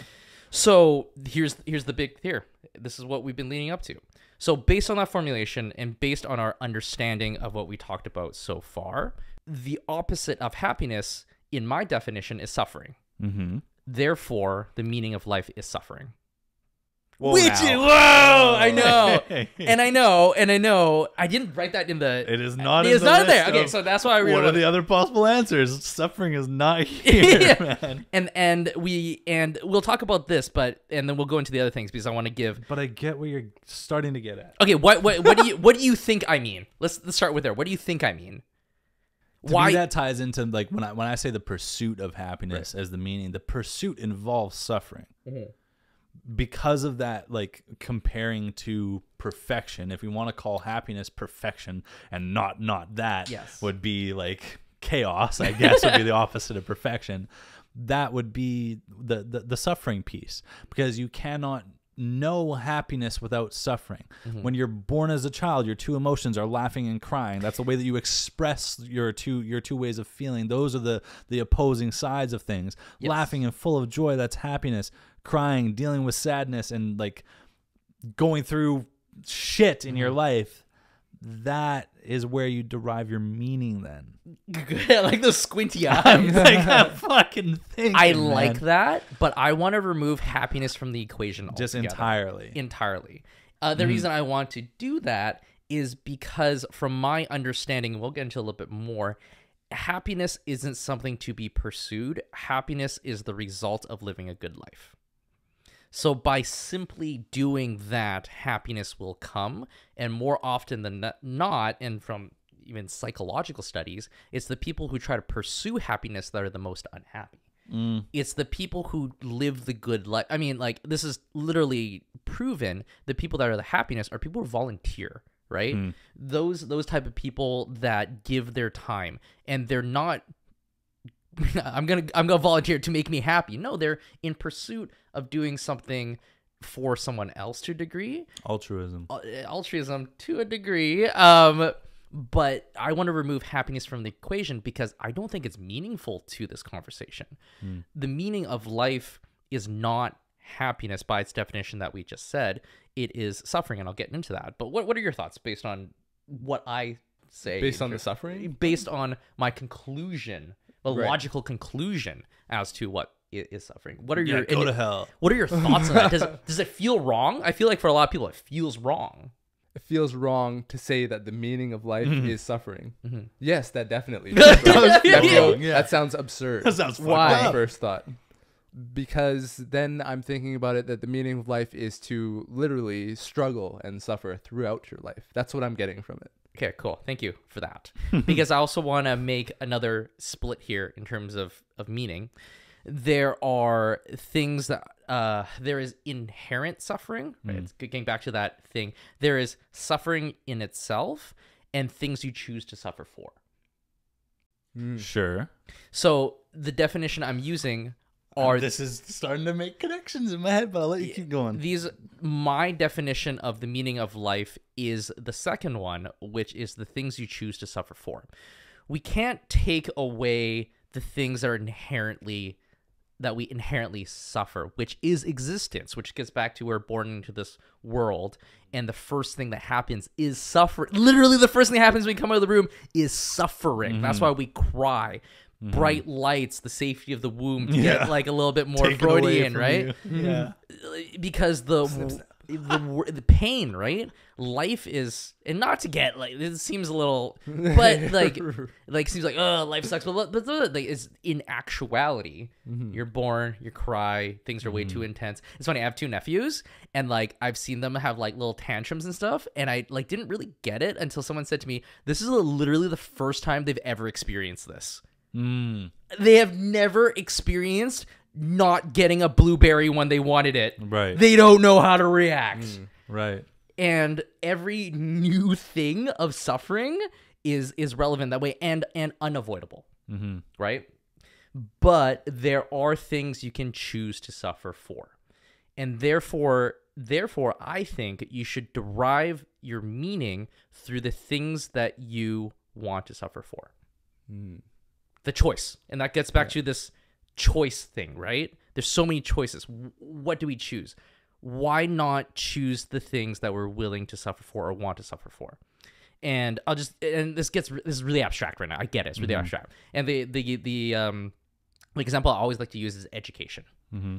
So here's here's the big here. This is what we've been leading up to. So based on that formulation and based on our understanding of what we talked about so far, the opposite of happiness, in my definition, is suffering. Mm-hmm. Therefore, the meaning of life is suffering. Whoa, Which now. is whoa, I know, and I know, and I know. I didn't write that in the. It is not. in It's the not there. Okay, so that's why I really What are the other possible answers? Suffering is not <laughs> here, Yeah. man. and and we and we'll talk about this, but and then we'll go into the other things because I want to give But I get what you're starting to get at. Okay, what what what do you what do you think I mean? Let's let's start with there. What do you think I mean? To Why me, that ties into like when I when I say the pursuit of happiness as the meaning, the pursuit involves suffering. Mm-hmm. Because of that, like comparing to perfection, if we want to call happiness perfection and not not that, Yes. would be like chaos. I guess would be the <laughs> opposite of perfection. That would be the, the the suffering piece because you cannot know happiness without suffering. Mm-hmm. When you're born as a child, your two emotions are laughing and crying. That's the way that you express your two your two ways of feeling. Those are the the opposing sides of things. Yes. Laughing and full of joy, that's happiness. Crying, dealing with sadness and like going through shit in Mm-hmm. your life, that is where you derive your meaning then. <laughs> like the squinty <laughs> I'm <laughs> like I'm fucking thinking. I man. like that, but I want to remove happiness from the equation just entirely. entirely. Uh, the reason I want to do that is because, from my understanding, we'll get into a little bit more. Happiness isn't something to be pursued. Happiness is the result of living a good life. So, by simply doing that, happiness will come. And more often than not, and from even psychological studies, it's the people who try to pursue happiness that are the most unhappy Mm. it's the people who live the good life. I mean, like this is literally proven. The people that are the happiness are people who volunteer right? Those those type of people that give their time and they're not <laughs> I'm going to I'm going to volunteer to make me happy. No, they're in pursuit of doing something for someone else to a degree Altruism. uh, altruism to a degree. Um, but I want to remove happiness from the equation because I don't think it's meaningful to this conversation. The meaning of life is not happiness by its definition that we just said. It is suffering, and I'll get into that. But what what are your thoughts based on what I say? Based on the suffering? based on my conclusion, a Right. logical conclusion as to what is suffering. What are Yeah, your go and- to hell. what are your thoughts on that? Does <laughs> does it feel wrong? I feel like for a lot of people, it feels wrong. It feels wrong to say that the meaning of life Mm-hmm. is suffering. Yes, that definitely. <laughs> That feels wrong. does That feel- wrong, yeah. That sounds absurd. That sounds Why? up. first thought. Because then I'm thinking about it that the meaning of life is to literally struggle and suffer throughout your life. That's what I'm getting from it. Okay, cool. Thank you for that. <laughs> because I also want to make another split here in terms of of meaning. There are things that uh, there is inherent suffering. Right? It's getting back to that thing. There is suffering in itself, and things you choose to suffer for. Sure. So the definition I'm using are this is starting to make connections in my head, but I'll let you keep going. these my definition of the meaning of life is the second one which is the things you choose to suffer for. We can't take away the things that are inherently that we inherently suffer which is existence which gets back to we're born into this world and the first thing that happens is suffering literally the first thing that happens when we come out of the room is suffering. That's mm-hmm. why we cry bright lights the safety of the womb to Yeah. get like a little bit <laughs> more Take freudian right you. <laughs> Yeah. Mm, because the the the pain, right? Life is, and not to get like this seems a little, but <laughs> like like seems like oh life sucks, but but but, like it's in actuality, you're born, you cry, things are way too intense. It's funny. I have two nephews, and like I've seen them have like little tantrums and stuff, and I like didn't really get it until someone said to me, "This is literally the first time they've ever experienced this." Mm, They have never experienced not getting a blueberry when they wanted it right. they don't know how to react. right. And every new thing of suffering is is relevant that way and and unavoidable, Mm-hmm. right? But there are things you can choose to suffer for. And therefore therefore I think you should derive your meaning through the things that you want to suffer for. The choice. And that gets back to this choice thing, right? There's so many choices. What do we choose? Why not choose the things that we're willing to suffer for or want to suffer for? And I'll just and this gets this is really abstract right now. I get it. It's really abstract. And the the the um the example I always like to use is education. Mm-hmm.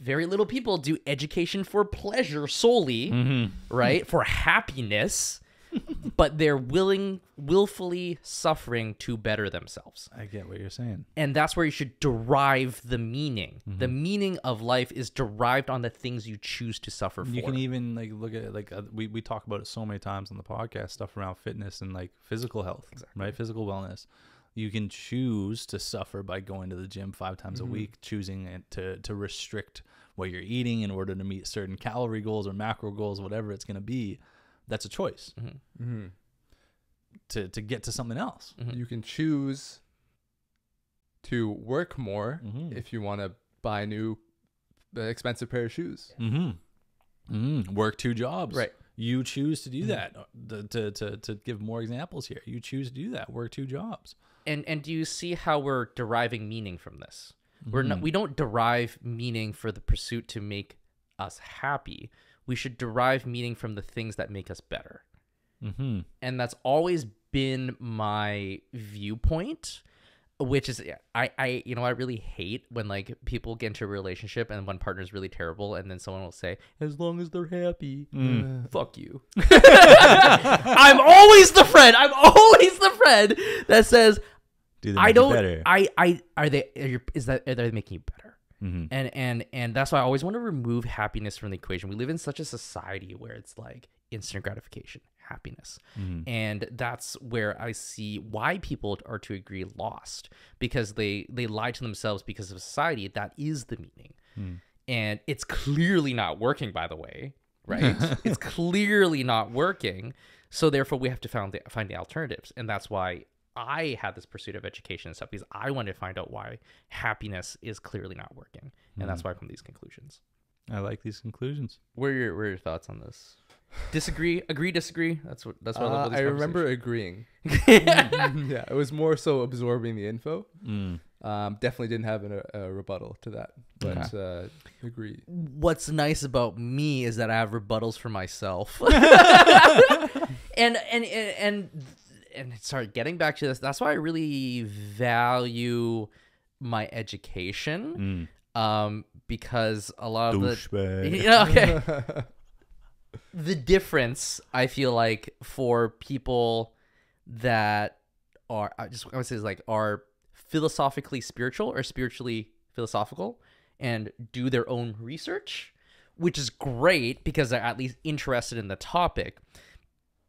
Very little people do education for pleasure solely, Mm-hmm. right? For happiness, <laughs> but they're willing willfully suffering to better themselves I get what you're saying. and that's where you should derive the meaning. The Mm-hmm. meaning of life is derived on the things you choose to suffer for. You can even like look at it, like uh, we we talk about it so many times on the podcast stuff around fitness and like physical health, right? Physical wellness. You can choose to suffer by going to the gym five times a week, choosing it to to restrict what you're eating in order to meet certain calorie goals or macro goals, whatever it's going to be. That's a choice Mm-hmm. to to get to something else. You can choose to work more Mhm. if you want to buy a new uh, expensive pair of shoes. Mm-hmm. Mm-hmm. Work two jobs. Right. You choose to do that. Uh, To, to, to, to give more examples here, you choose to do that. Work two jobs. and and do you see how we're deriving meaning from this? We're Mm-hmm. not we don't derive meaning for the pursuit to make us happy. We should derive meaning from the things that make us better. Mm-hmm. And that's always been my viewpoint which is I I you know I really hate when like people get into a relationship and one partner is really terrible and then someone will say as long as they're happy Mm. fuck you <laughs> I'm always the friend I'm always the friend that says Do I don't better? I I are they are you, is that are they making you better mm-hmm. and and and that's why I always want to remove happiness from the equation. We live in such a society where it's like instant gratification, happiness, Mm-hmm. and that's where I see why people are to agree lost because they they lie to themselves because of society. That is the meaning, Mm. and it's clearly not working. By the way, right? <laughs> it's clearly not working. So therefore, we have to find the, find the alternatives, and that's why I had this pursuit of education and stuff because I wanted to find out why happiness is clearly not working, and that's why I come to these conclusions. I like these conclusions. What are your what are your thoughts on this? Disagree? Agree? Disagree? That's what that's what I love Uh, about I remember agreeing. <laughs> <laughs> yeah, it was more so absorbing the info. Mm. Um, definitely didn't have an, a rebuttal to that, but uh, agree. What's nice about me is that I have rebuttals for myself. <laughs> and and and and and sorry, getting back to this, that's why I really value my education. Mm. Um, because a lot of the Douchebag. <laughs> yeah, okay. <laughs> the difference I feel like for people that are I just I would say is like are philosophically spiritual or spiritually philosophical and do their own research, which is great because they're at least interested in the topic.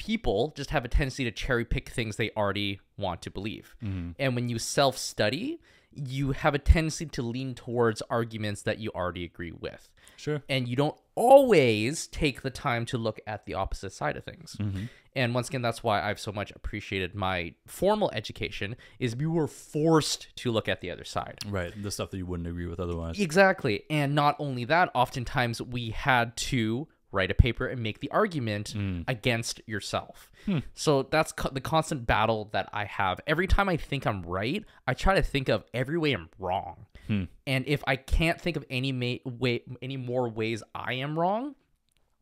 People just have a tendency to cherry pick things they already want to believe. And when you self study, you have a tendency to lean towards arguments that you already agree with Sure. and you don't always take the time to look at the opposite side of things. Mm-hmm. And once again, that's why I've so much appreciated my formal education is we were forced to look at the other side. Right. The stuff that you wouldn't agree with otherwise. Exactly. And not only that, oftentimes we had to write a paper and make the argument hmm. against yourself. Hmm. So that's co- the constant battle that I have. Every time I think I'm right, I try to think of every way I'm wrong. Hmm. And if I can't think of any ma- way any more ways I am wrong,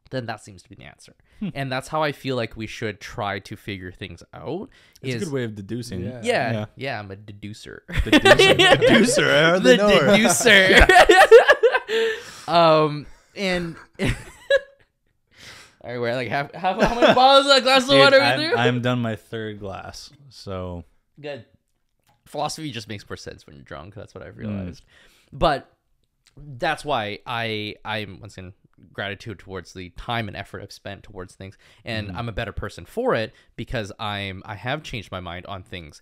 then that seems to be the answer. And that's how I feel like we should try to figure things out. It's is a good way of deducing. Yeah. yeah, Yeah. yeah, I'm a deducer. Deducer. <laughs> Deducer. The know her. deducer. <laughs> <laughs> um, and all right, we're like half, half how many bottles of glass of Dude, water we I'm, do? I'm done my third glass. So Good. Philosophy just makes more sense when you're drunk. That's what I've Mm. realized. But that's why I I'm once again gratitude towards the time and effort I've spent towards things, and Mm-hmm. I'm a better person for it because I'm I have changed my mind on things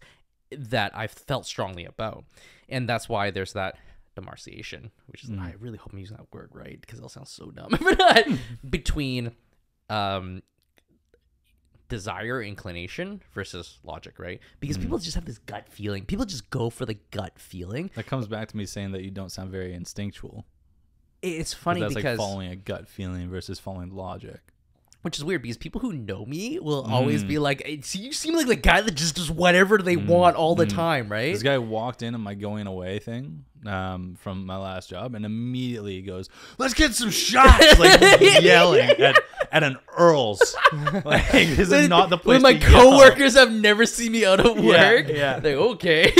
that I've felt strongly about, and that's why there's that demarciation, which is Mm. I really hope I'm using that word right because it'll sound so dumb <laughs> if not <laughs> between um desire inclination versus logic right because people just have this gut feeling people just go for the gut feeling that comes back to me saying that you don't sound very instinctual. it's funny that's because like following a gut feeling versus following logic. Which is weird because people who know me will always be mm. like "It's- you seem like the guy that just does whatever they mm. want all the mm. time right This guy walked in on my going away thing um, from my last job and immediately he goes, "Let's get some shots!" Like <laughs> yelling at, at an Earl's. <laughs> Like this is not the place. when my to yell. coworkers have never seen me out of work yeah. they're okay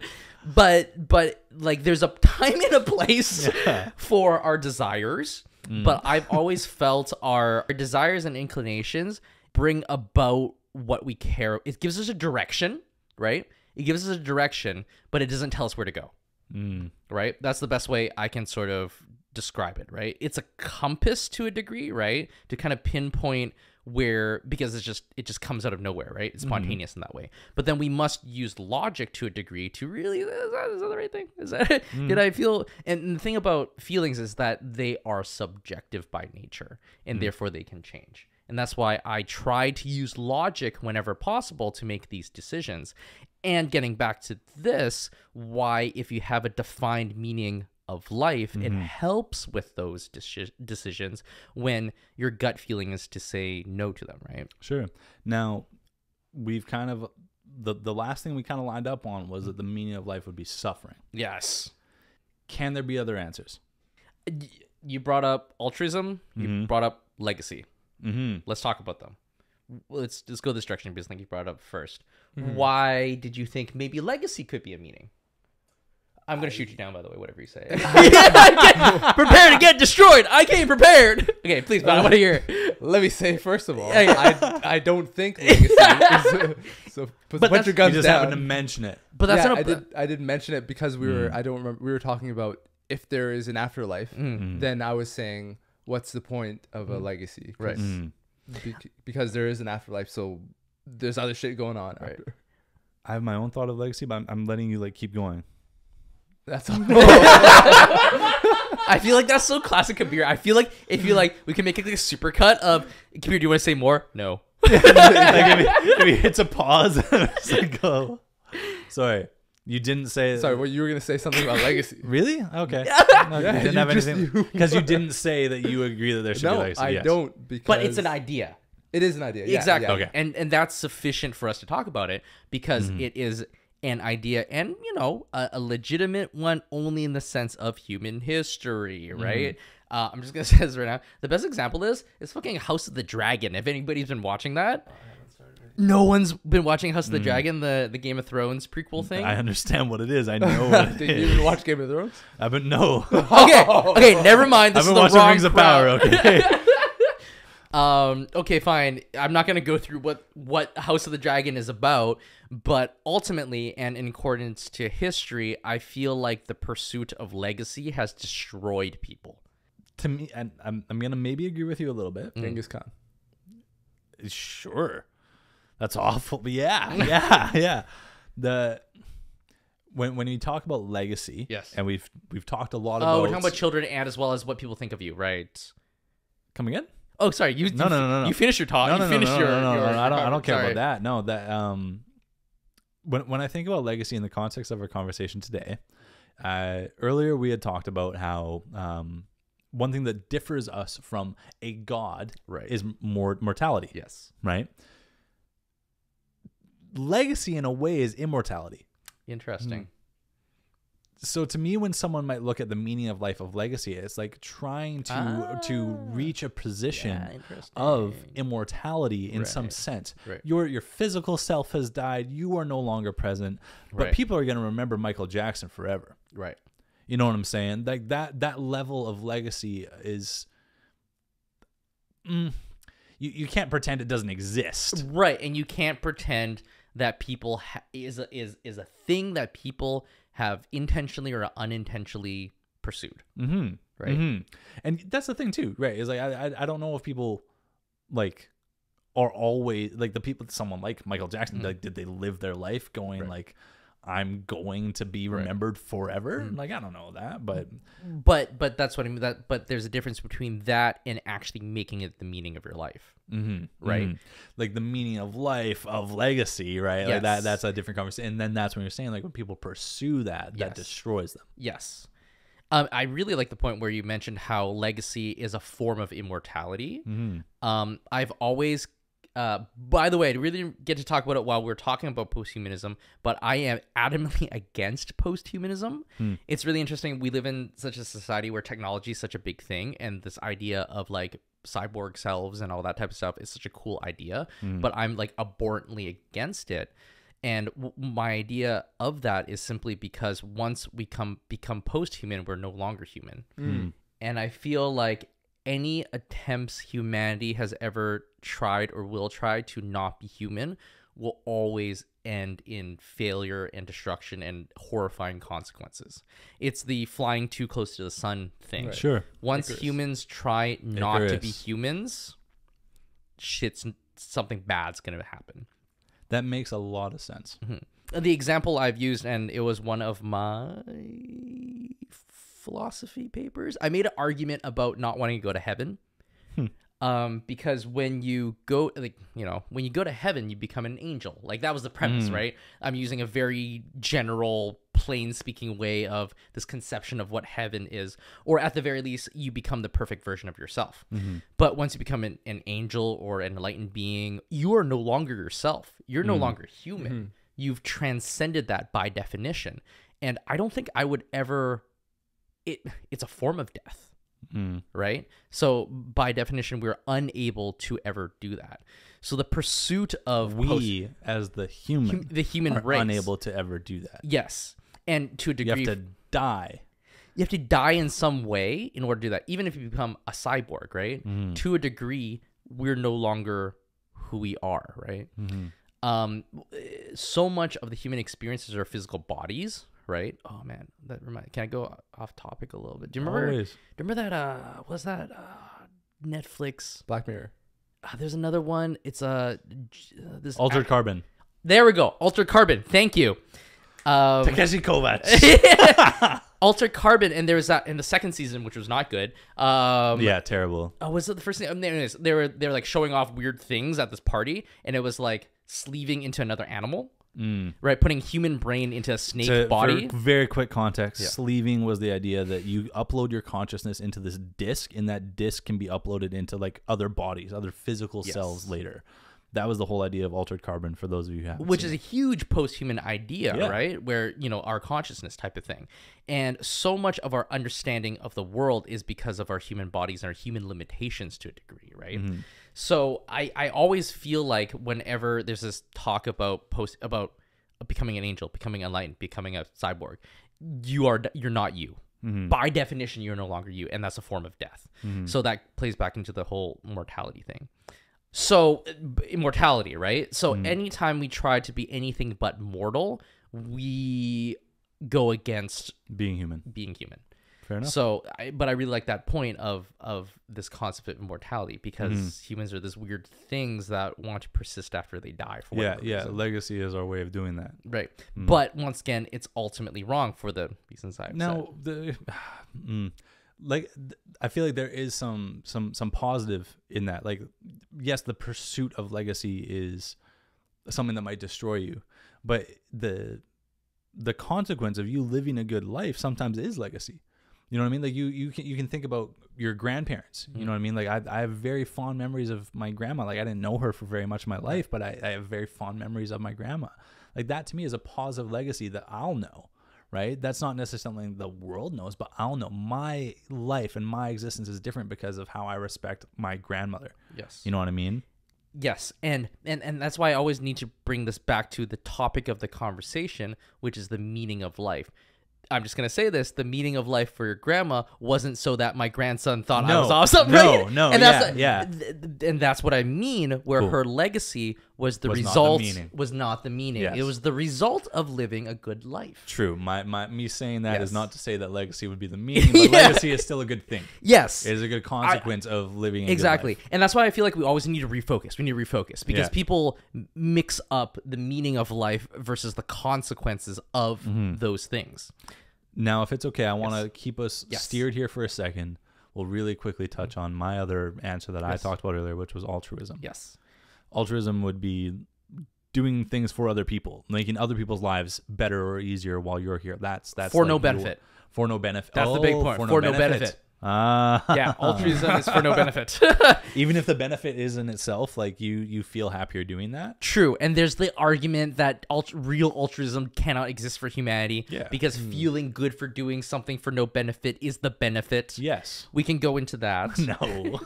<laughs> but but like there's a time and a place Yeah. for our desires Mm. but i've always felt our, our desires and inclinations bring about what we care it gives us a direction right it gives us a direction but it doesn't tell us where to go Mm, right? That's the best way I can sort of describe it, right? It's a compass to a degree, right? To kind of pinpoint where because it's just it just comes out of nowhere, right? It's mm-hmm. spontaneous in that way. But then we must use logic to a degree to really is that, is that the right thing? Is that <laughs> did mm. I feel and the thing about feelings is that they are subjective by nature and mm. therefore they can change. And that's why I try to use logic whenever possible to make these decisions. And getting back to this, why, if you have a defined meaning of life, it mm-hmm. helps with those deci- decisions when your gut feeling is to say no to them, right? sure. Now we've kind of the the last thing we kind of lined up on was that the meaning of life would be suffering. Yes. Can there be other answers? Uh, you brought up altruism, you mm-hmm. brought up legacy. Mm-hmm. Let's talk about them. Let's just go this direction because I think you brought it up 1st mm-hmm. Why did you think maybe legacy could be a meaning? I'm gonna shoot you down, by the way. Whatever you say. <laughs> Prepare to get destroyed. I came prepared. Okay, please, but I want to hear. Let me say first of all, Yeah, yeah. I, I don't think legacy is <laughs> <laughs> so put, But put that's- your You guns just down. happened to mention it. But that's yeah, not a. I did I did mention it because we were Mm. I don't remember we were talking about if there is an afterlife. Mm. Then I was saying what's the point of a Mm. legacy? Right. 'Cause- Mm. bec- because there is an afterlife, so there's other shit going on. Right. after. I have my own thought of legacy, but I'm, I'm letting you like keep going. That's all. <laughs> I feel like that's so classic Kabir. I feel like if you like, we can make it like a super cut of Kabir. Do you want to say more? No. <laughs> like if he, if he hits a pause, <laughs> it's like, oh, sorry, you didn't say. Sorry, well, you were gonna say something about legacy. Really? Okay. No, Yeah, you didn't you have just- anything because you didn't say that you agree that there should be no, legacy. I Yes. don't because but it's an idea. It is an idea. yeah, exactly. yeah. Okay. And and that's sufficient for us to talk about it because Mm-hmm. it is an idea and you know a, a legitimate one only in the sense of human history, Mm-hmm. right? Uh, I'm just gonna <laughs> say this right now. The best example is is fucking House of the Dragon. If anybody's been watching that. No one's been watching House of the Dragon, the, the Game of Thrones prequel thing. Mm. I understand what it is. I <laughs> know what it Did you is. even watch Game of Thrones? I've been no. okay, okay, never mind. <laughs> This I've been is the watching wrong Rings of. Power. Okay. Um, okay, fine. I'm not gonna go through what what House of the Dragon is about, but ultimately, and in accordance to history, I feel like the pursuit of legacy has destroyed people. to me, and I'm I'm gonna maybe agree with you a little bit. Genghis Khan. Sure, that's awful. But yeah, <laughs> yeah, yeah. The when when you talk about legacy, Yes. and we've we've talked a lot about. Oh, we're talking about children and as well as what people think of you, right? coming in. Oh, sorry. You No, you, no, no, no, no. You finished your talk. no, you no, no, no, your, no, no, your no, no, I don't, I don't care sorry. about that. No, that um, when when I think about legacy in the context of our conversation today, uh, earlier we had talked about how um, one thing that differs us from a god Right. is more mortality, Yes. right? Legacy, in a way, is immortality. Interesting. So to me when someone might look at the meaning of life of legacy it's like trying to to reach a position Ah. Yeah, of immortality in some sense Right. your your physical self has died you are no longer present but Right. people are going to remember michael jackson forever Right. you know what i'm saying like that that level of legacy is mm, you, you can't pretend it doesn't exist Right, and you can't pretend that people ha- is a, is is a thing that people have intentionally or unintentionally pursued. Mm-hmm. Right. hmm And that's the thing too, right? Is like I, I I don't know if people like are always like the people someone like Michael Jackson like did they live their life going like I'm going to be remembered forever? Like I don't know that, but But but that's what I mean. That but there's a difference between that and actually making it the meaning of your life. mhm, Right. mhm. Like the meaning of life, of legacy, right? Like that that's a different conversation. And then that's when you're saying like when people pursue that, that destroys them. Yes. Um, I really like the point where you mentioned how legacy is a form of immortality. Um, I've always, uh, by the way, I really didn't get to talk about it while we're talking about posthumanism, but I am adamantly <laughs> against posthumanism. Hmm. It's really interesting. We live in such a society where technology is such a big thing, and this idea of like cyborg selves and all that type of stuff is such a cool idea, hmm. but I'm like abhorrently against it. And w- my idea of that is simply because once we come become post-human, we're no longer human. Hmm. And I feel like any attempts humanity has ever tried or will try to not be human will always end in failure and destruction and horrifying consequences. It's the flying too close to the sun thing. Sure. Once humans try not to be humans, shit's something bad's going to happen. That makes a lot of sense. Mm-hmm. the example I've used, and it was one of my philosophy papers. I made an argument about not wanting to go to heaven. Hmm. Um, because when you go, like, you know, when you go to heaven, you become an angel. Like, that was the premise, hmm. right? I'm using a very general, plain speaking way of this conception of what heaven is. Or at the very least, you become the perfect version of yourself. Mm-hmm. But once you become an, an angel or an enlightened being, you are no longer yourself. You're no hmm. longer human. Mm-hmm. You've transcended that by definition. And I don't think I would ever it it's a form of death. Hmm. Right? So by definition, we're unable to ever do that. So the pursuit of post- We as the human hum- the human are race unable to ever do that. Yes. And to a degree You have to die. you have to die in some way in order to do that. Even if you become a cyborg, right? Mm-hmm. To a degree, we're no longer who we are, right? Mm-hmm. Um, so much of the human experiences are physical bodies, right? Oh man, that remind. Can I go off topic a little bit? Do you remember? Always. Remember that? Uh, what was that? Uh, Netflix. Black Mirror. Uh, there's another one. It's uh, uh, this. Altered ac- carbon. there we go. Altered carbon. Thank you. Um, Takeshi Kovacs. <laughs> Altered Carbon, and there was that in the second season, which was not good. Um, yeah, terrible. Oh, was it the first thing? Um, anyways, they were they were like showing off weird things at this party, and it was like sleeving into another animal, right? Putting human brain into a snake To- body. Very quick context, sleeving was the idea that you upload your consciousness into this disc, and that disc can be uploaded into like other bodies, other physical cells later. That was the whole idea of altered carbon. For those of you who haven't, which is a huge post-human idea, Yeah. right? Where you know our consciousness type of thing, and so much of our understanding of the world is because of our human bodies and our human limitations to a degree, right? Mm-hmm. So I I always feel like whenever there's this talk about post about becoming an angel, becoming enlightened, becoming a cyborg, you are you're not you. Mm-hmm. By definition, you're no longer you, and that's a form of death. So that plays back into the whole mortality thing. So immortality, right? So Mm-hmm. anytime we try to be anything but mortal, we go against being human. being human. Fair enough. So, I, but I really like that point of of this concept of immortality because Mm-hmm. humans are this weird things that want to persist after they die. For yeah, whatever yeah. reason. Legacy is our way of doing that. right. But once again, it's ultimately wrong for the reasons I've said. Now, the <sighs> mm, like th- I feel like there is some some some positive in that. Like, yes, the pursuit of legacy is something that might destroy you, but the the consequence of you living a good life sometimes is legacy. You know what I mean? Like you you can you can think about your grandparents. You know what I mean? Like I I have very fond memories of my grandma. Like I didn't know her for very much of my life, but I, I have very fond memories of my grandma. Like that to me is a positive legacy that I'll know. Right? That's not necessarily something the world knows, but I'll know my life and my existence is different because of how I respect my grandmother. yes, You know what I mean? Yes, and and and that's why I always need to bring this back to the topic of the conversation, which is the meaning of life. I'm just gonna say this: the meaning of life for your grandma wasn't so that my grandson thought I No, was awesome. no, right? no, and that's yeah, yeah. and that's what I mean. Where Cool. her legacy was the Was not the result was not the meaning. It was the result of living a good life. True. My, my me saying that is Yes. not to say that legacy would be the meaning, but <laughs> Yeah. legacy is still a good thing. Yes, is a good consequence of living a good exactly and that's why i feel like we always need to refocus we need to refocus because Yeah. people mix up the meaning of life versus the consequences of Mm-hmm. those things Now, if it's okay, I want to keep us Yes. steered here for a second. We'll really quickly touch on my other answer that I talked about earlier, which was altruism. yes Altruism would be doing things for other people, making other people's lives better or easier while you're here. That's that's For no like your- benefit. For no benefit. That's the big Oh, point. For no benefit. <laughs> Ah, yeah altruism is for no benefit <laughs> <laughs> even if the benefit is in itself, like you you feel happier doing that. true and there's the argument that alt- real altruism cannot exist for humanity Yeah. because feeling good for doing something for no benefit is the benefit Yes. we can go into that No.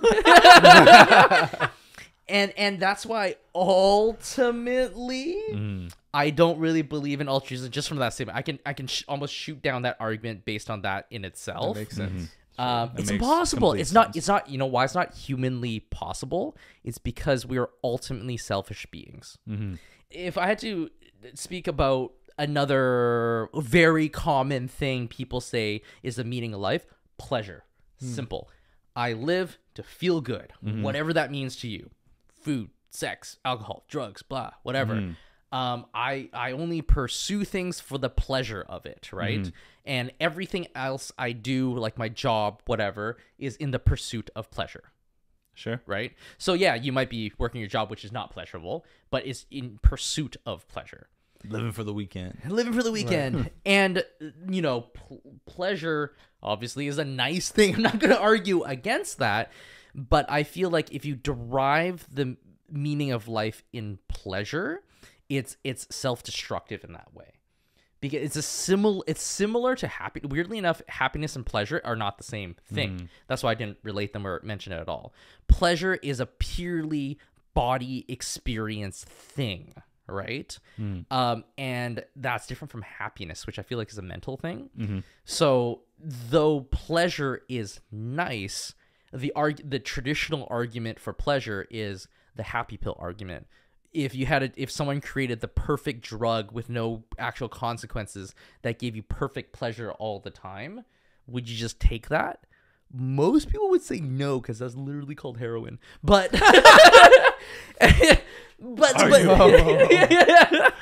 And and that's why ultimately Mm. I don't really believe in altruism just from that statement. I can I can sh- almost shoot down that argument based on that in itself. That makes sense. Um, That it's impossible. It's not. sense. It's not. You know why it's not humanly possible? It's because we are ultimately selfish beings. Mm-hmm. If I had to speak about another very common thing people say is the meaning of life, pleasure. Hmm. Simple. I live to feel good, Mm-hmm. whatever that means to you. Food, sex, alcohol, drugs, blah, whatever. Mm-hmm. Um, I I only pursue things for the pleasure of it, right? Mm-hmm. And everything else I do, like my job, whatever, is in the pursuit of pleasure, sure. right? So yeah, you might be working your job, which is not pleasurable, but it's in pursuit of pleasure Living for the weekend. living for the weekend <laughs> and uh, you know pl- pleasure obviously is a nice thing <laughs> i'm not going to argue against that but i feel like if you derive the meaning of life in pleasure it's it's self-destructive in that way. Because it's a similar it's similar to happy weirdly enough happiness and pleasure are not the same thing. Mm-hmm. That's why i didn't relate them or mention it at all. Pleasure is a purely body experience thing right? Mm. Um and that's different from happiness which i feel like is a mental thing. Mm-hmm. So though pleasure is nice the arg- the traditional argument for pleasure is the happy pill argument. If you had a, if someone created the perfect drug with no actual consequences that gave you perfect pleasure all the time would you just take that? Most people would say no because that's literally called heroin. But <laughs> <laughs> but, but <laughs>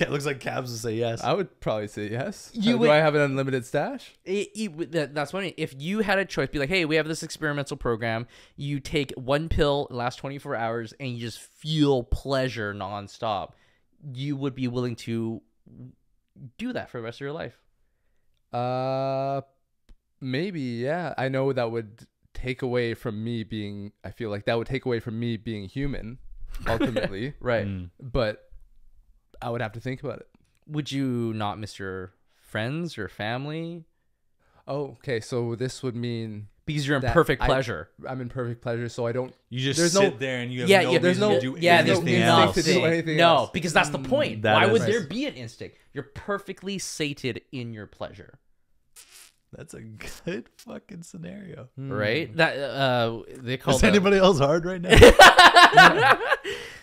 It looks like Cabs will say yes. I would probably say yes. You Do would- I have an unlimited stash? It, it, that, that's funny. If you had a choice, be like, hey, we have this experimental program. You take one pill, last 24 hours, and you just feel pleasure nonstop. You would be willing to do that for the rest of your life. Uh, maybe yeah. I know that would take away from me being. I feel like that would take away from me being human, <laughs> ultimately. Right. Mm. but I would have to think about it. Would you not miss your friends or family? Oh, okay. So this would mean Because you're in perfect I- pleasure. I'm in perfect pleasure, so I don't. You just There's sit no- there and you have yeah, no yeah, there's no- to do yeah, there's anything instinct else. to do anything no, else. because that's the point. That Why would is- there be an instinct? You're perfectly sated in your pleasure, That's a good fucking scenario. right? That uh, they call Is that anybody else hard right now? <laughs> <laughs>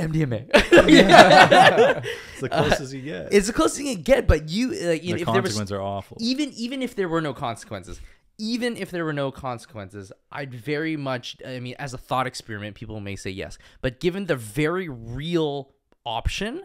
MDMA. <laughs> it's the uh, closest you get. it's the closest you get, but you like you the know, if there was consequences are awful. even even if there were no consequences even if there were no consequences i'd very much i mean as a thought experiment people may say yes but given the very real option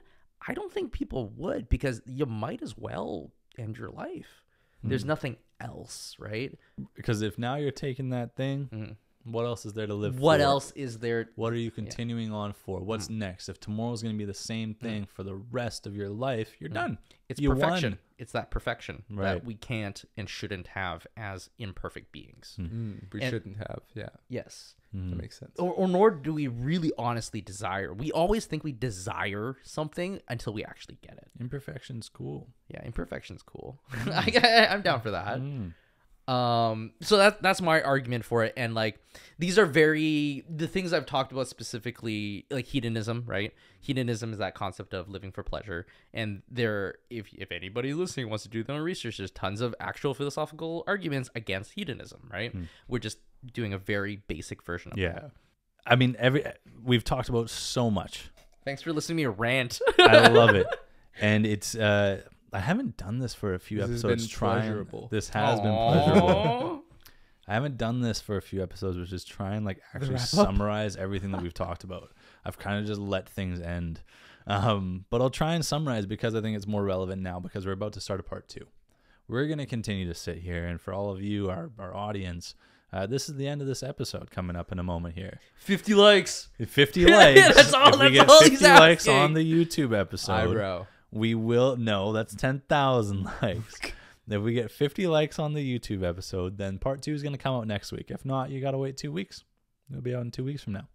i don't think people would because you might as well end your life there's hmm. nothing else right Because if now you're taking that thing, Mhm. What else is there to live what for? else is there What are you continuing on for? What's Mm. next? If tomorrow's going to be the same thing for the rest of your life, you're done. it's You perfection won. it's that perfection Right. that we can't and shouldn't have as imperfect beings Mm, we And- shouldn't have. Yeah, yes Mm. that makes sense. or, or nor do we really honestly desire. We always think we desire something until we actually get it. Imperfection's cool. Yeah, imperfection's cool. <laughs> I, I'm down for that. Mm. Um, so that that's my argument for it. And like, these are very the things I've talked about specifically, like hedonism, right? Hedonism is that concept of living for pleasure. And there, if if anybody listening wants to do their own research, there's tons of actual philosophical arguments against hedonism, right? We're just doing a very basic version of it. Yeah. I mean, every we've talked about so much. Thanks for listening to me rant. I love it, <laughs> and it's. uh I haven't done this for a few This has episodes. been trying pleasurable. this has been pleasurable. <laughs> I haven't done this for a few episodes, which is try and like actually summarize everything that <laughs> we've talked about. I've kind of just let things end, um, but I'll try and summarize because I think it's more relevant now because we're about to start a part two. We're gonna continue to sit here, and for all of you, our our audience, uh, this is the end of this episode coming up in a moment here. 50 likes. 50 likes. <laughs> That's all- if we that's get all 50 he's likes asking. on the YouTube episode, Eyebrow. We will no that's 10,000 <laughs> likes. If we get 50 likes on the YouTube episode then part 2 is going to come out next week. If not you got to wait 2 weeks. It'll be out in 2 weeks from now.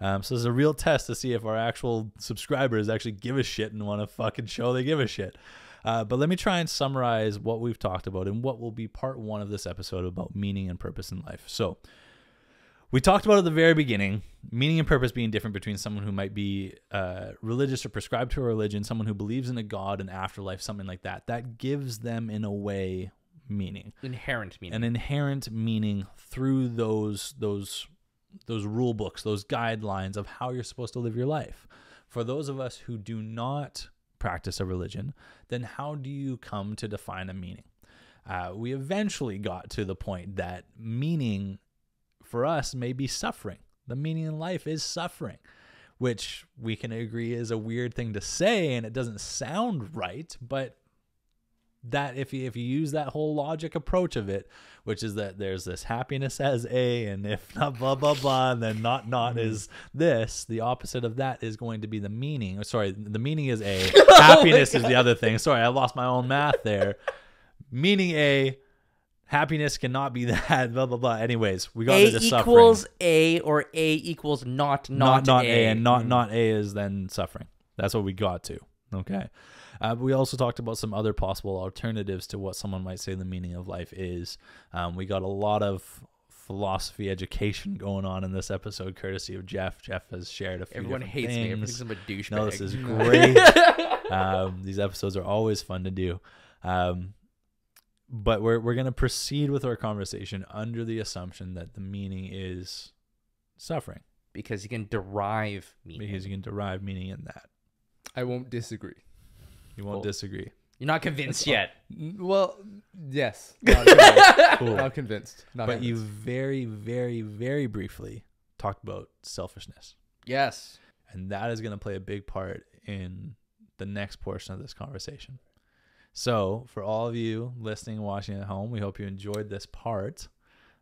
Um, so this is a real test to see if our actual subscribers actually give a shit and want to fucking show they give a shit. Uh, but let me try and summarize what we've talked about and what will be part one of this episode about meaning and purpose in life. So we talked about at the very beginning meaning and purpose being different between someone who might be uh, religious or prescribed to a religion, someone who believes in a god, an afterlife, something like that. That gives them, in a way, meaning, Inherent meaning. an inherent meaning through those those those rule books, those guidelines of how you're supposed to live your life. For those of us who do not practice a religion, then how do you come to define a meaning? Uh, we eventually got to the point that meaning for us may be suffering. The meaning in life is suffering, which we can agree is a weird thing to say and it doesn't sound right, but that if you if you use that whole logic approach of it, which is that there's this happiness as A and if <laughs> not blah blah blah, and then not not mm-hmm. is this, the opposite of that is going to be the meaning. Oh, sorry, the meaning is A. <laughs> happiness is the other thing. Sorry, I lost my own math there. Meaning A, happiness cannot be <laughs> that blah blah blah. Anyways, we got A into suffering. A equals A or A equals not not, not not A. A, and not not A is then suffering. That's what we got to. Okay. Uh, we also talked about some other possible alternatives to what someone might say the meaning of life is. Um, we got a lot of philosophy education going on in this episode, courtesy of Jeff. Jeff has shared a few. Everyone hates me. things. Everybody's I'm a douchebag. No, this is <laughs> great. <laughs> um, these episodes are always fun to do. Um, but we're we're gonna proceed with our conversation under the assumption that the meaning is suffering, because you can derive meaning. because you can derive meaning in that. I won't disagree. You won't Cool. disagree. You're not convinced yet. N- Well, yes. <laughs> Not convinced. Cool. Not convinced. Not but you very, very, very briefly talked about selfishness, Yes. and that is going to play a big part in the next portion of this conversation. So, for all of you listening, and watching at home, we hope you enjoyed this part.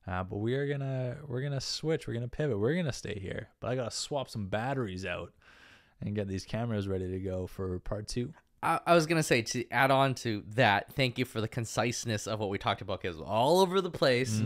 Uh, but we are gonna we're gonna switch. We're gonna pivot. We're gonna stay here. But I gotta swap some batteries out and get these cameras ready to go for part two. I, I was gonna say to add on to that. Thank you for the conciseness of what we talked about because all over the place,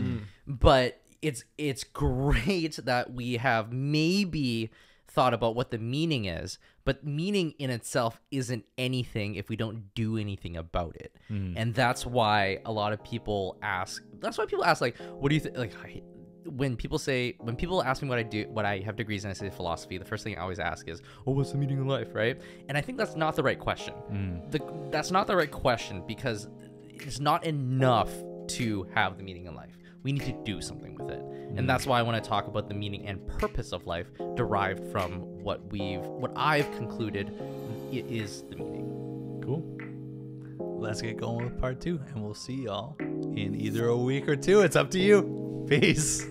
but it's it's <laughs> great that we have maybe thought about what the meaning is, but meaning in itself isn't anything if we don't do anything about it. Mm. And that's why a lot of people ask. That's why people ask like, "What do you think?" Like. I, when people say when people ask me what I do what I have degrees in I say philosophy the first thing I always ask is oh what's the meaning of life right and I think that's not the right question mm. the, that's not the right question because it's not enough to have the meaning in life we need to do something with it and mm. that's why I want to talk about the meaning and purpose of life derived from what we've what I've concluded is the meaning Cool. Let's get going with part two, and we'll see y'all in either a week or two. It's up to you. Peace.